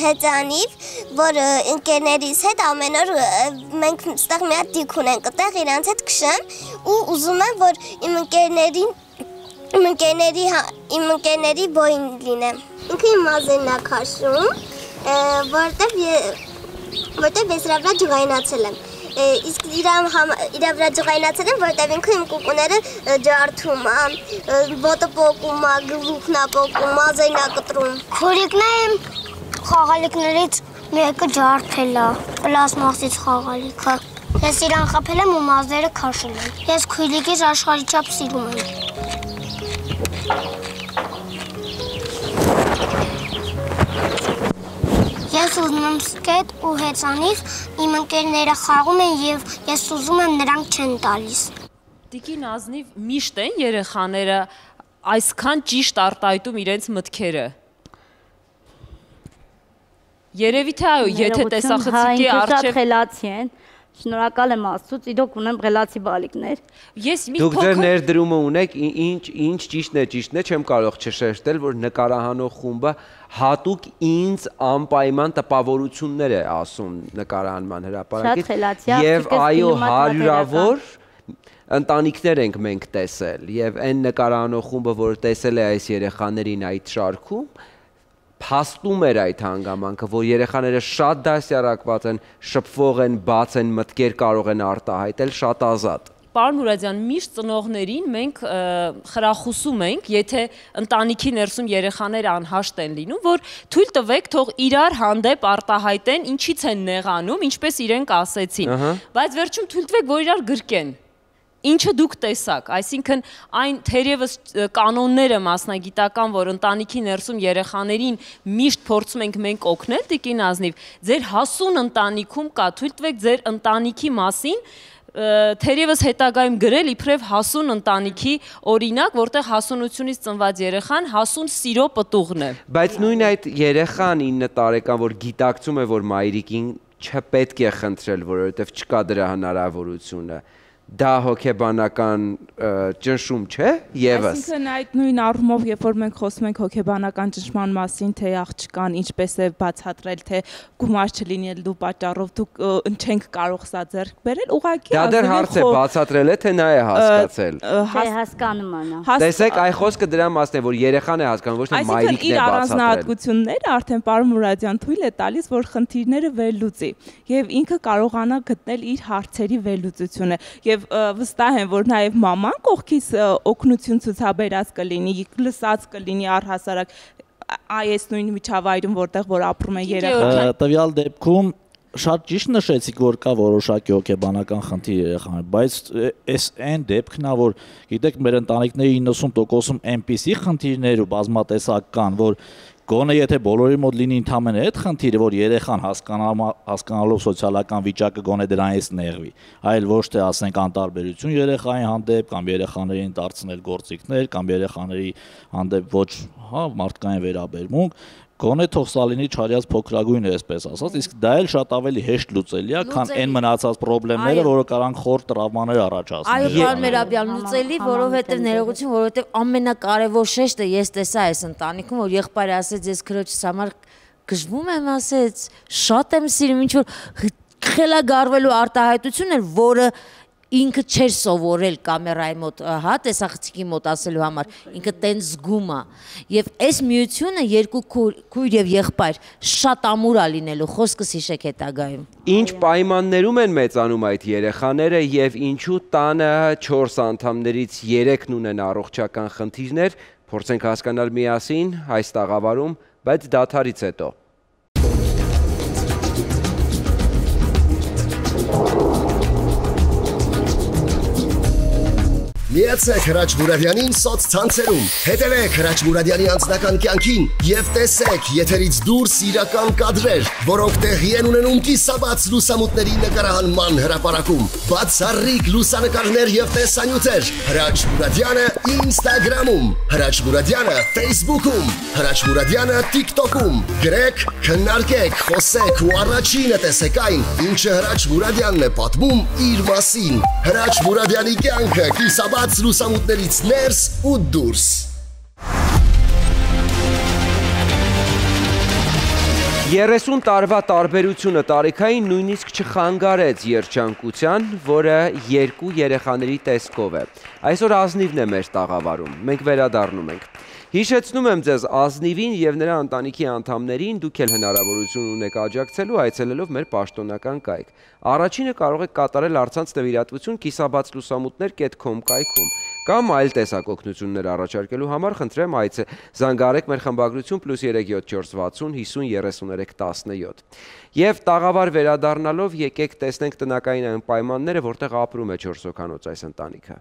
հեծանիվ, որ ընկերներիս հետ ամեն օր մենք ստեղ մի հատ դիք ունենք, այդտեղ իրանց հետ քշեմ ու ուզում եմ, որ իմ ընկերներին իմ ընկերների հա, իմ ընկերների բոյին լինեմ։ Ինքը իմ մազերն է քաշում, որտեվ որտեվ ես հրա վրա ջղայնացել եմ իսկ իրամ իրա վրա ջղայնացել եմ, որտեվ ինքը իմ կուկուները ջարդում ոտը պոկում գլուխն է պոկում, մազերն է կտրում։ իմ խաղալիքներից մեկը ջարդել է, պլաստմասից խաղալիքը։ Ես իրան խփել եմ ու մազերը քաշել եմ։ Ես քույլիկից աշխարհի չափ սիրում եմ։ ուզում եմ սկետ ու հեծանիվ, իմ ընկերները խաղում են եւ ես ուզում եմ նրանք չեն տալիս։ Տիկին Ազնիվ միշտ են երեխաները այսքան ճիշտ արտահայտում իրենց մտքերը։ Երևի թե այո, եթե տեսախցիկի արժե խելացի են, Շնորհակալ եմ Աստծուց, իդոք ունեմ ղելացի բալիկներ։ Ես մի փոքր Դուք ձեր ներդրումը ունեք, ինչ ինչ ճիշտն է, ճիշտն է, չեմ կարող չշեշտել, որ նկարահանող խումբը հատուկ ինձ անպայման տպավորություններ է ասում նկարահանման հրապարակից եւ այո հարյուրավոր ընտանիքներ ենք մենք տեսել եւ այն նկարահանող խումբը, որ տեսել է այս երեխաներին այդ շարքում, փաստում էր այդ հանգամանքը, որ երեխաները շատ դասյարակված են, շփվող են, բաց են, մտքեր կարող են արտահայտել շատ ազատ։ Պարոն Մուրադյան, միշտ ծնողներին մենք խրախուսում ենք, եթե ընտանիքի ներսում երեխաները անհաշտ են լինում, որ թույլ տվեք թող իրար հանդեպ արտահայտեն, ինչից են նեղանում, ինչպես իրենք ասեցին։ Բայց վերջում թույլ տվեք, որ իրար գրկեն ինչը դուք տեսաք, այսինքն այն թերևս կանոնները մասնագիտական, որ ընտանիքի ներսում երեխաներին միշտ փորձում ենք մենք օգնել Տիկին Ազնիվ, ձեր հասուն ընտանիքում կա, թույլ տվեք ձեր ընտանիքի մասին թերևս հետագայում գրել իբրև հասուն ընտանիքի օրինակ, որտեղ հասունությունից ծնված երեխան հասուն սիրո պտուղն է։ Բայց նույն այդ երեխան 9 տարեկան, որ գիտակցում է, որ մայրիկին չպետք է խնդրել, որովհետև չկա դրա հնարավորությունը դա հոգեբանական ճնշում չէ եւս այսինքն այդ նույն առումով երբ որ մենք խոսում ենք հոգեբանական ճնշման մասին թե աղջկան ինչպես է բացատրել թե գումար չլինելու պատճառով դուք չենք կարող սա ձեռք բերել ուղղակի դա դեռ հարց է բացատրել է թե նա է հասկացել թե հասկանում է նա տեսեք այ խոսքը դրա մասն է որ երեխան է հասկանում ոչ թե մայրիկն է բացատրել այսինքն իր առանձնահատկությունները արդեն պարոն Մուրադյան թույլ է տալիս որ խնդիրները վերլուծի եւ ինքը կարողանա գտնել իր հարցերի վերլուծությունը եւ եւ վստահ եմ, որ նաեւ մաման կողքից օգնություն ցուցաբերած կլինի, լսած կլինի առհասարակ այս նույն միջավայրում, որտեղ որ ապրում են երեխաները։ Տվյալ դեպքում շատ ճիշտ նշեցիք, որ կա որոշակի հոգեբանական խնդիր երեխաներ, բայց այս այն դեպքն է, որ գիտեք, մեր ընտանիքների 90%-ում այնպիսի խնդիրներ ու բազմատեսակ կան, որ Գոնե եթե բոլորի մոտ լինի ընդամենը այդ խնդիրը, որ երեխան հասկանալով սոցիալական վիճակը գոնե դրանից նեղվի, այլ ոչ թե ասենք անտարբերություն երեխային հանդեպ կամ երեխաներին դարձնել գործիքներ կամ երեխաների հանդեպ ոչ, հա, մարդկային վերաբերմունք, գոնե թող սա լինի չարյած փոքրագույնը, այսպես ասած, իսկ դա էլ շատ ավելի հեշտ լուծելի է, քան այն մնացած խնդիրները, որը կարան խոր տրավմաներ առաջացնել։ Այո, պարոն Մերաբյան, լուծելի, որովհետև ներողություն, որովհետև ամենակարևոր շեշտը ես տեսա այս ընտանիքում, որ եղբայրը ասեց, ես քրոջս համար գժվում եմ, ասեց, շատ եմ սիրում, ինչ որ խելագարվելու արտահայտություն էր, որը ինքը չէր սովորել կամերայի մոտ, հա, տեսախցիկի մոտ ասելու համար, ինքը տենց զգում է։ Եվ այս միությունը երկու քույր եւ եղբայր շատ ամուր է լինելու, խոսքս հիշեք հետագայում։ Ինչ պայմաններում են մեծանում այդ երեխաները եւ ինչու տանը 4 անդամներից 3-ն ունեն առողջական խնդիրներ, Փորձենք հասկանալ միասին այս տաղավարում, բայց դաթարից հետո։ Միացեք Հրաչ Մուրադյանին սոցցանցերում։ Հետևեք Հրաչ Մուրադյանի անձնական կյանքին եւ տեսեք եթերից դուրս իրական կադրեր, որոնք տեղի են ունենում կիսաբաց լուսամուտների նկարահանման հրապարակում։ Բացառիկ լուսանկարներ եւ տեսանյութեր։ Հրաչ Մուրադյանը Instagram-ում, Հրաչ Մուրադյանը Facebook-ում, Հրաչ Մուրադյանը TikTok-ում։ Գրեք, քննարկեք, խոսեք ու առաջինը տեսեք այն, ինչը Հրաչ Մուրադյանն է պատմում իր մասին։ Հրաչ Մուրադյանի կյանքը կիսաբաց բաց լուսամուտներից ներս ու դուրս։ Երեսուն տարվա տարբերությունը տարիքային նույնիսկ չխանգարեց երջանկության, որը երկու երեխաների տեսքով է։ Այսօր ազնիվն է մեր տաղավարում, մենք վերադառնում ենք։ Հիշեցնում եմ ձեզ Ազնիվին եւ նրա ընտանիքի անդամներին դուք էլ հնարավորություն ունեք աջակցելու այցելելով մեր պաշտոնական կայք։ Առաջինը կարող եք կատարել առցանց նվիրատվություն կիսաբաց լուսամուտներ.com կայքում կամ այլ տեսակ օգնություններ առաջարկելու համար խնդրեմ այցե զանգարեք մեր խմբագրություն +37460 50 33 17։ Եվ տաղավար վերադառնալով եկեք տեսնենք տնակային այն պայմանները, որտեղ ապրում է 4 հոգանոց այս ընտանիքը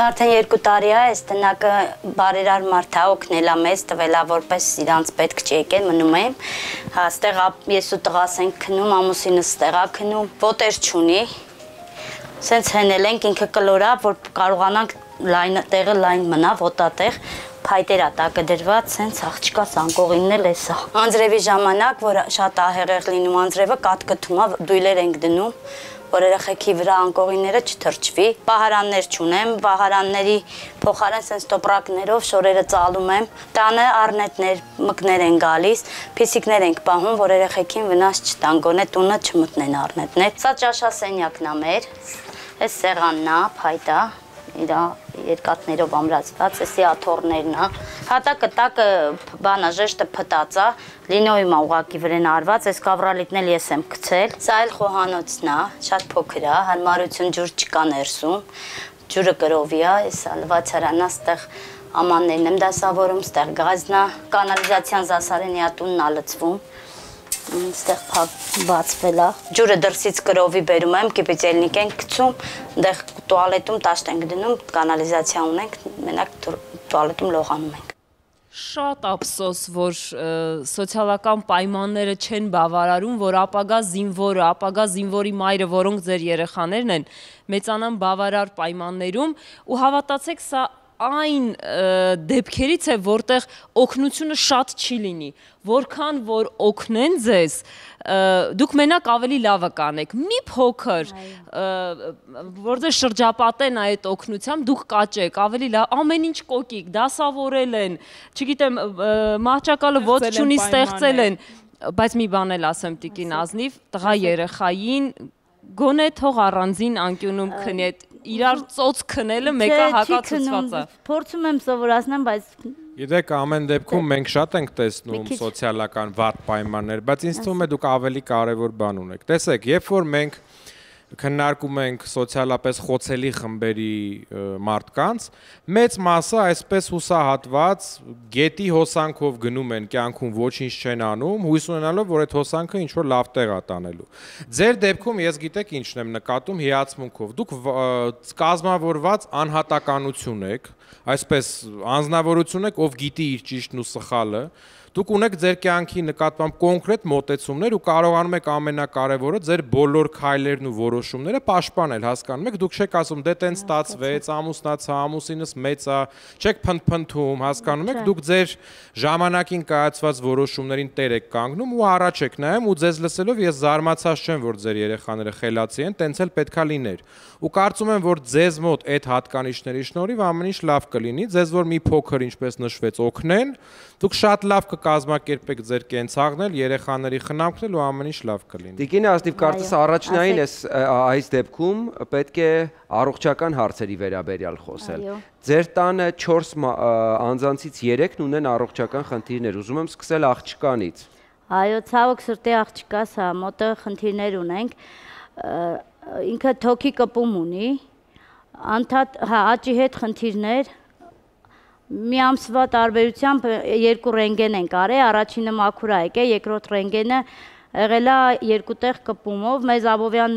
արդեն երկու տարի է այս տնակը բարերար մարդ է օգնելա մեզ տվելա որպես իրանց պետք չի եկել մնում եմ հա ստեղ ես ու տղաս ենք քնում ամուսինս ստեղա քնում ոտեր չունի սենց հենել ենք ինքը կլորա որ կարողանանք լայն տեղը լայն մնա ոտատեղ փայտերա տակը դրված սենց աղջկա սանկողինն էլ էսա անձրևի ժամանակ որ շատ ահեղեղ լինում անձրևը կատկթում է դույլեր ենք դնում որ երեխեքի վրա անկողինները չթրջվի։ Պահարաններ չունեմ, պահարանների փոխարեն sense տոպրակներով շորերը ծալում եմ։ Տանը առնետներ, մկներ են գալիս, փիսիկներ ենք պահում, որ երեխեքին վնաս չտան, գոնե տունը չմտնեն առնետներ։ Սա ճաշասենյակն է մեր։ Այս սեղանն է, փայտա, իր երկաթներով ամրացված, էսի աթոռներն է։ Հատակը տակը բանա ժեշտը փտած է, լինոյում է ուղակի վրան արված, այս կավրալիտն էլ ես եմ գցել։ Սա էլ խոհանոցն է, շատ փոքր է, հարմարություն ջուր չկա ներսում։ Ջուրը գրովի է, էսա լվացարանա, ստեղ ամաններն եմ դասավորում, ստեղ գազն է, կանալիզացիան զասարենի ատունն է լցվում ստեղ բացվել է։ Ջուրը դրսից կրովի բերում եմ, կիպիցելնիկ ենք գցում, այնտեղ տուալետում տաշտ ենք դնում, կանալիզացիա ունենք, մենակ տուալետում լողանում ենք շատ ափսոս, որ սոցիալական պայմանները չեն բավարարում, որ ապագա զինվորը, ապագա զինվորի մայրը, որոնք ձեր երեխաներն են, մեծանան բավարար պայմաններում ու հավատացեք, սա այն դեպքերից է, որտեղ օգնությունը շատ չի լինի, որքան որ օգնեն ձեզ, դուք մենակ ավելի լավը կանեք։ Մի փոքր, որ ձեզ շրջապատեն այդ օգնությամբ, դուք կաճեք, ավելի լավ, ամեն ինչ կոկիկ, դասավորել են, չգիտեմ, մահճակալը ոց չունի ստեղծել են, բայց մի բան էլ ասեմ Տիկին Ազնիվ, տղա երեխային գոնե թող առանձին անկյունում քնի այդ իրար ծոց քնելը մեկը հակացուցված է։ Փորձում եմ սովորացնեմ, բայց Գիտեք, ամեն դեպքում մենք շատ ենք տեսնում սոցիալական վատ պայմաններ, բայց ինձ թվում է դուք ավելի կարևոր բան ունեք։ Տեսեք, երբ որ մենք քննարկում ենք սոցիալապես խոցելի խմբերի մարդկանց, մեծ մասը այսպես հուսահատված գետի հոսանքով գնում են կյանքում ոչինչ չեն անում, հույս ունենալով, որ այդ հոսանքը ինչ որ լավ տեղ է տանելու։ Ձեր դեպքում ես գիտեք ինչն եմ նկատում հիացմունքով։ Դուք կազմավորված անհատականություն եք, այսպես անznավորություն եք, ով գիտի իր ճիշտն ու սխալը, Դուք ունեք ձեր կյանքի նկատմամբ կոնկրետ մոտեցումներ ու կարողանում եք ամենակարևորը ձեր բոլոր քայլերն ու որոշումները պաշտպանել, հասկանում եք, դուք չեք ասում դե տեն ստացվեց, ամուսնացա, ամուսինս մեծ է, չեք փնփնթում, հասկանում եք, դուք ձեր ժամանակին կայացված որոշումներին տեր եք կանգնում ու առաջ եք նայում ու ձեզ լսելով ես զարմացած չեմ, որ ձեր երեխաները խելացի են, տենց էլ պետքա լիներ։ Ու կարծում եմ, որ ձեզ մոտ այդ հատկանիշների շնորհիվ ամեն ինչ լավ կլինի, ձեզ որ մի փոքր ինչպես նշվեց օգնեն, դուք շատ լավ կկազմակերպեք ձեր կենցաղն էլ, երեխաների խնամքն էլ ու ամեն ինչ լավ կլինի։ Տիկին Աստիվ կարծես առաջնային էս այս դեպքում պետք է առողջական հարցերի վերաբերյալ խոսել։ Ձեր տանը 4 անձանցից 3-ն ունեն առողջական խնդիրներ։ Ուզում եմ սկսել աղջկանից։ Այո, ցավոք սրտի աղջկաս հա, մոտը խնդիրներ ունենք։ Ինքը թոքի կպում ունի, անդադ հա աճի հետ խնդիրներ, մի ամսվա տարբերությամբ երկու ռենգեն են կարել, առաջինը մաքուր է եկել, երկրորդ ռենգենը եղելա երկու տեղ կպումով, մեզ Աբովյան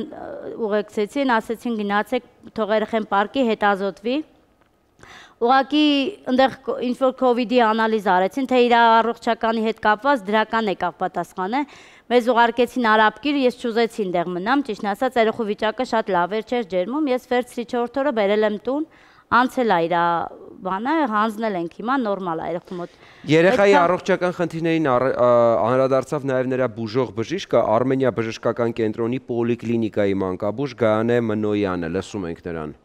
ուղեկցեցին, ասեցին գնացեք, թող երեխեն պարկի հետազոտվի։ Ուղղակի այնտեղ ինչ որ COVID-ի անալիզ արեցին, թե իր առողջականի հետ կապված դրական եկավ պատասխանը։ Մեզ ուղարկեցին Արաբկիր, ես չուզեցի այնտեղ մնամ, ճիշտ ասած, երեխու վիճակը շատ լավ էր, չէր ջերմում, ես վերցրի 4 օրը բերել եմ տուն, անցել է իր բանը, հանձնել ենք հիմա նորմալ է երեխու մոտ։ Երեխայի առողջական խնդիրներին անդրադարձավ նաև նրա բուժող բժիշկը Արմենիա բժշկական կենտրոնի պոլիկլինիկայի մանկաբույժ Գայանե Մնոյանը, լսում ենք նրան։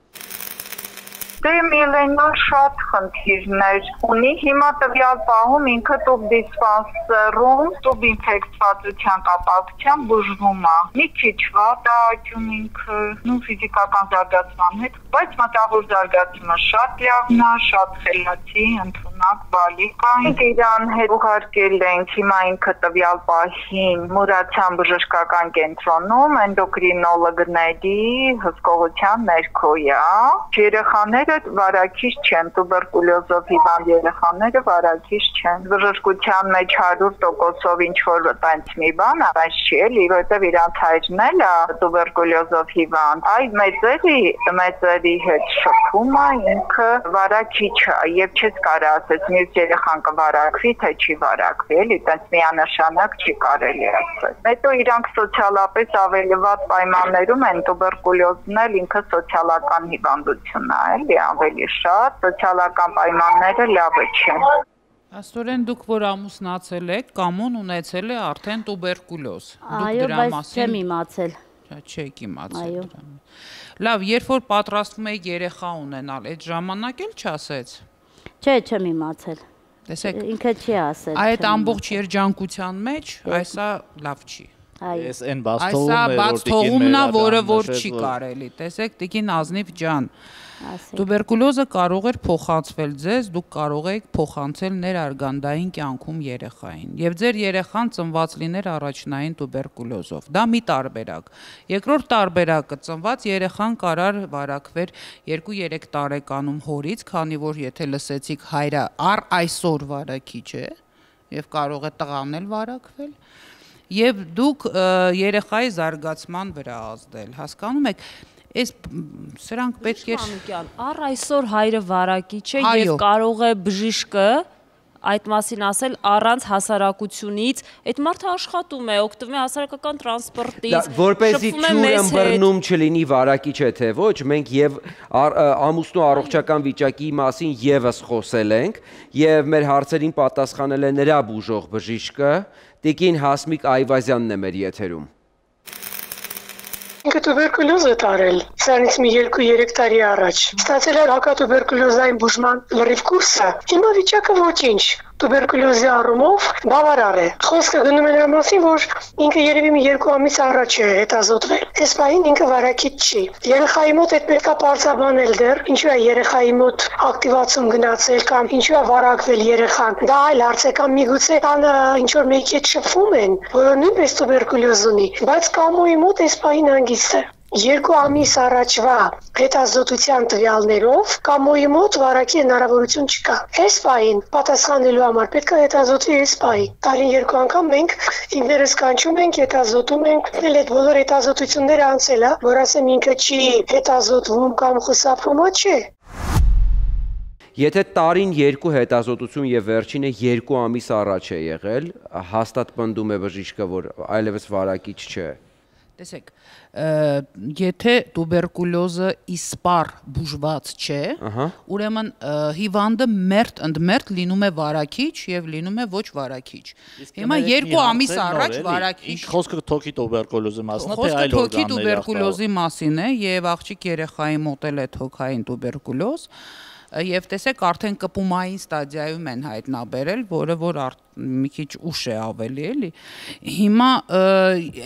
Դե Միլենան շատ խնդիրներ ունի։ Հիմա տվյալ պահում ինքը տուբ դիսպանսերում տուբ ինֆեկցիացիան կապակցությամբ բուժվում է։ Մի քիչ վատ է աճում ինքը, նու ֆիզիկական զարգացման հետ, բայց մտավոր զարգացումը շատ լավն է, շատ խելացի, ընդունակ, բալիկ է։ Մենք իրան հետ ուղարկել ենք հիմա ինքը տվյալ պահին Մուրացյան բժշկական կենտրոնում էնդոկրինոլոգների հսկողության ներքո է։ Երեխաներ երեխաները վարակիչ չեն, տուբերկուլյոզով հիվանդ երեխաները վարակիչ չեն։ Բժշկության մեջ 100%-ով ինչ որ տենց մի բան, բայց չի էլի, որովհետև իրանց հայրն էլ տուբերկուլյոզով հիվանդ։ Այ մեծերի մեծերի հետ շփում է ինքը վարակիչ է, եւ չես կարա ասես մյուս երեխան կվարակվի, թե չի վարակվի, էլի, տենց միանշանակ չի կարելի ասել։ Հետո իրանք սոցիալապես ավելի վատ պայմաններում են տուբերկուլյոզն էլ ինքը սոցիալական հիվանդություն է, էլի, ավելի շատ, սոցիալական պայմանները լավը չեն։ Աստորեն դուք որ ամուսնացել եք, կամոն ունեցել է արդեն տուբերկուլոզ։ Դուք դրա մասին Այո, բայց չեմ իմացել։ Չեք իմացել դրա։ Լավ, երբ որ պատրաստվում եք երեխա ունենալ, այդ ժամանակ էլ չասեց։ Չէ, չեմ իմացել։ Տեսեք, ինքը չի ասել։ Այդ ամբողջ երջանկության մեջ այսա լավ չի։ Այո։ Այս այն բաց թողումն է, որ բաց թողումն է, որը որ չի կարելի։ Տեսեք, Տիկին Ազնիվ ջան, Տուբերկուլոզը կարող էր փոխանցվել ձեզ, դուք կարող եք փոխանցել ներարգանդային կյանքում երեխային։ Եվ ձեր երեխան ծնված լիներ առաջնային տուբերկուլոզով։ Դա մի տարբերակ։ Երկրորդ տարբերակը ծնված երեխան կարար վարակվեր 2-3 տարեկանում հորից, քանի որ եթե լսեցիք հայրը առ այսօր վարակիչ է եւ կարող է տղան էլ վարակվել եւ դուք երեխայի զարգացման վրա ազդել հասկանում եք Այս սրանք պետք է առ այսօր հայրը վարակիչ է եւ կարող է բժիշկը այդ մասին ասել առանց հասարակությունից, այդ մարդը աշխատում է, օգտվում է հասարակական տրանսպորտից, որպեսզի ճյուր ըմբռնում չլինի վարակիչ է թե ոչ, մենք եւ ամուսնու առողջական վիճակի մասին եւս խոսել ենք եւ մեր հարցերին պատասխանել է նրա բուժող բժիշկը, Տիկին Հասմիկ Այվազյանն է մեր եթերում։ Ինքը տուբերկուլոզ է տարել, սրանից մի 2-3 տարի առաջ։ Ստացել էր հակատուբերկուլոզային բուժման լրիվ կուրսը։ Հիմա վիճակը ոչինչ տուբերկուլոզի առումով բավարար է։ Խոսքը գնում է նրա մասին, որ ինքը երևի մի երկու ամիս առաջ է հետազոտվել։ Այս պահին ինքը վարակիչ չի։ Երեխայի մոտ այդ պետքա բարձաբանել դեռ, ինչու է երեխայի մոտ ակտիվացում գնացել կամ ինչու է վարակվել երեխան։ Դա այլ հարց է կամ միգուցե կան ինչ որ մեկի հետ շփվում են, որը նույնպես տուբերկուլոզ ունի, բայց կամոյի մոտ այս պահին հանգիստ է։ Երկու ամիս առաջվա հետազոտության տվյալներով կամոյի մոտ վարակի հնարավորություն չկա։ Այս պահին պատասխանելու համար պետք է հետազոտվի այս պահին։ Տարին երկու անգամ մենք ինքներս կանչում ենք, հետազոտում ենք, ել այդ բոլոր հետազոտությունները անցել է, որ ասեմ ինքը չի հետազոտվում կամ խուսափվում, չէ։ Եթե տարին երկու հետազոտություն եւ վերջինը երկու ամիս առաջ է եղել, հաստատ պնդում է բժիշկը, որ այլևս վարակիչ չէ։ Տեսեք, եթե տուբերկուլոզը իսպար բուժված չէ, ուրեմն հիվանդը մերթ ընդմերթ լինում է վարակիչ եւ լինում է ոչ վարակիչ։ Հիմա երկու ամիս առաջ վարակիչ։ Ինչ խոսքը թոքի տուբերկուլոզի մասն է, թե այլ օրգանների։ Խոսքը թոքի տուբերկուլոզի մասին է եւ աղջիկ երեխայի մոտել է թոքային տուբերկուլոզ եւ տեսեք արդեն կպումային ստադիայում են հայտնաբերել, որը որ մի քիչ ուշ է ավելի էլի։ Հիմա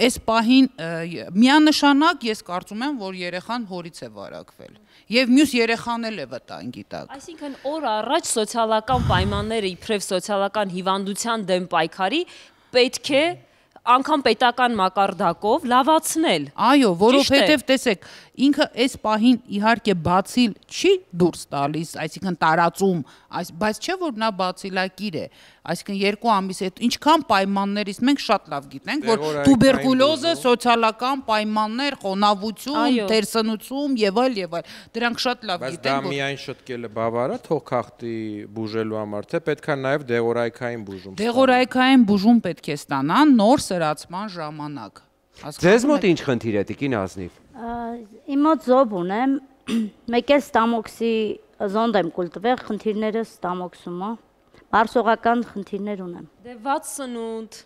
այս պահին միանշանակ ես կարծում եմ, որ երեխան հորից է վարակվել եւ մյուս երեխան էլ է վտանգի տակ։ Այսինքն օր առաջ սոցիալական պայմանները իբրև սոցիալական հիվանդության դեմ պայքարի պետք է անգամ պետական մակարդակով լավացնել։ Այո, որովհետև տեսեք, ինքը այս պահին իհարկե բացիլ չի դուրս տալիս, այսինքն տարածում, այս բայց չէ որ նա բացիլակիր է, այսինքն երկու ամիս հետ ինչքան պայմաններից մենք շատ լավ գիտենք, որ տուբերկուլոզը սոցիալական պայմաններ, խոնավություն, թերսնուցում եւ այլ եւ այլ, դրանք շատ լավ գիտենք։ Բայց դա միայն շտկելը բավարար թող խախտի բուժելու համար, թե պետքա նաեւ դեղորայքային բուժում։ Դեղորայքային բուժում պետք է ստանան նոր սրացման ժամանակ։ Ձեզ մոտ ինչ խնդիր է, Տիկին Ազնիվ։ Իմ մոտ զոբ ունեմ, մեկ էլ ստամոքսի զոնդ եմ կուլ տվել, խնդիրները ստամոքսում է։ Բարսողական խնդիրներ ունեմ։ Դե վատ սնունդ,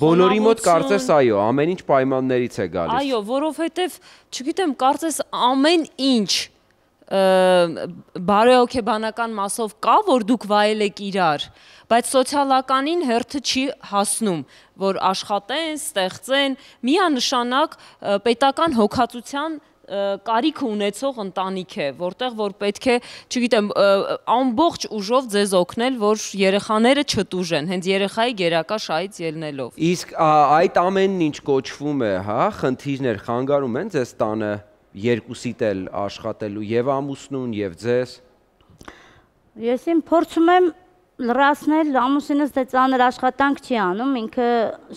Բոլորի մոտ կարծես այո, ամեն ինչ պայմաններից է գալիս։ Այո, որովհետև, չգիտեմ, կարծես ամեն ինչ բարեօքեբանական մասով կա, որ դուք վայել եք իրար, բայց սոցիալականին հերթը չի հասնում, որ աշխատեն, ստեղծեն, միանշանակ պետական հոգացության կարիք ունեցող ընտանիք է, որտեղ որ պետք է, չգիտեմ, ամբողջ ուժով ձեզ օգնել, որ երեխաները չտուժեն, հենց երեխայի գերակա շահից ելնելով։ Իսկ այդ ամենն ինչ կոչվում է, հա, խնդիրներ խանգարում են ձեզ տանը երկուսիդ էլ աշխատելու եւ ամուսնուն եւ ձեզ։ Ես իմ փորձում եմ լրացնել ամուսինս դե ծանր աշխատանք չի անում, ինքը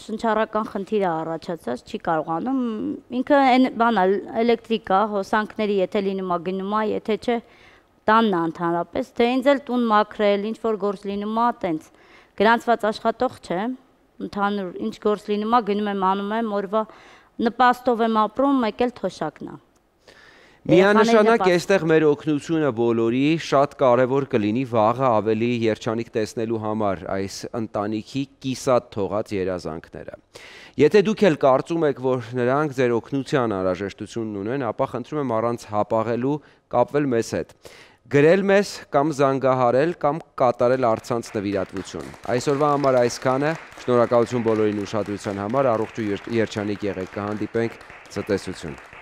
շնչառական խնդիր է առաջացած, չի կարողանում, ինքը այն բանա էլեկտրիկա, հոսանքների եթե լինում է գնում է, եթե չէ տանն է ընդհանրապես, թե ինձ էլ տուն մաքրել, ինչ որ գործ լինում է, տենց գրանցված աշխատող չէ, ընդհանուր ինչ գործ լինում է, գնում եմ անում եմ, օրվա նպաստով եմ ապրում, մեկ էլ թոշակն է։ Միանշանակ այստեղ մեր օգնությունը բոլորի շատ կարևոր կլինի վաղը ավելի երջանիկ տեսնելու համար այս ընտանիքի կիսատ թողած երազանքները։ Եթե դուք էլ կարծում եք, որ նրանք ձեր օգնության անհրաժեշտությունն ունեն, ապա խնդրում եմ առանց հապաղելու կապվել մեզ հետ գրել մեզ կամ զանգահարել կամ կատարել արցանց նվիրատվություն։ Այսօրվա համար այսքանը, շնորհակալություն բոլորին ուշադրության համար, առողջ ու երջանիկ եղեք, կհանդիպենք ցտեսություն։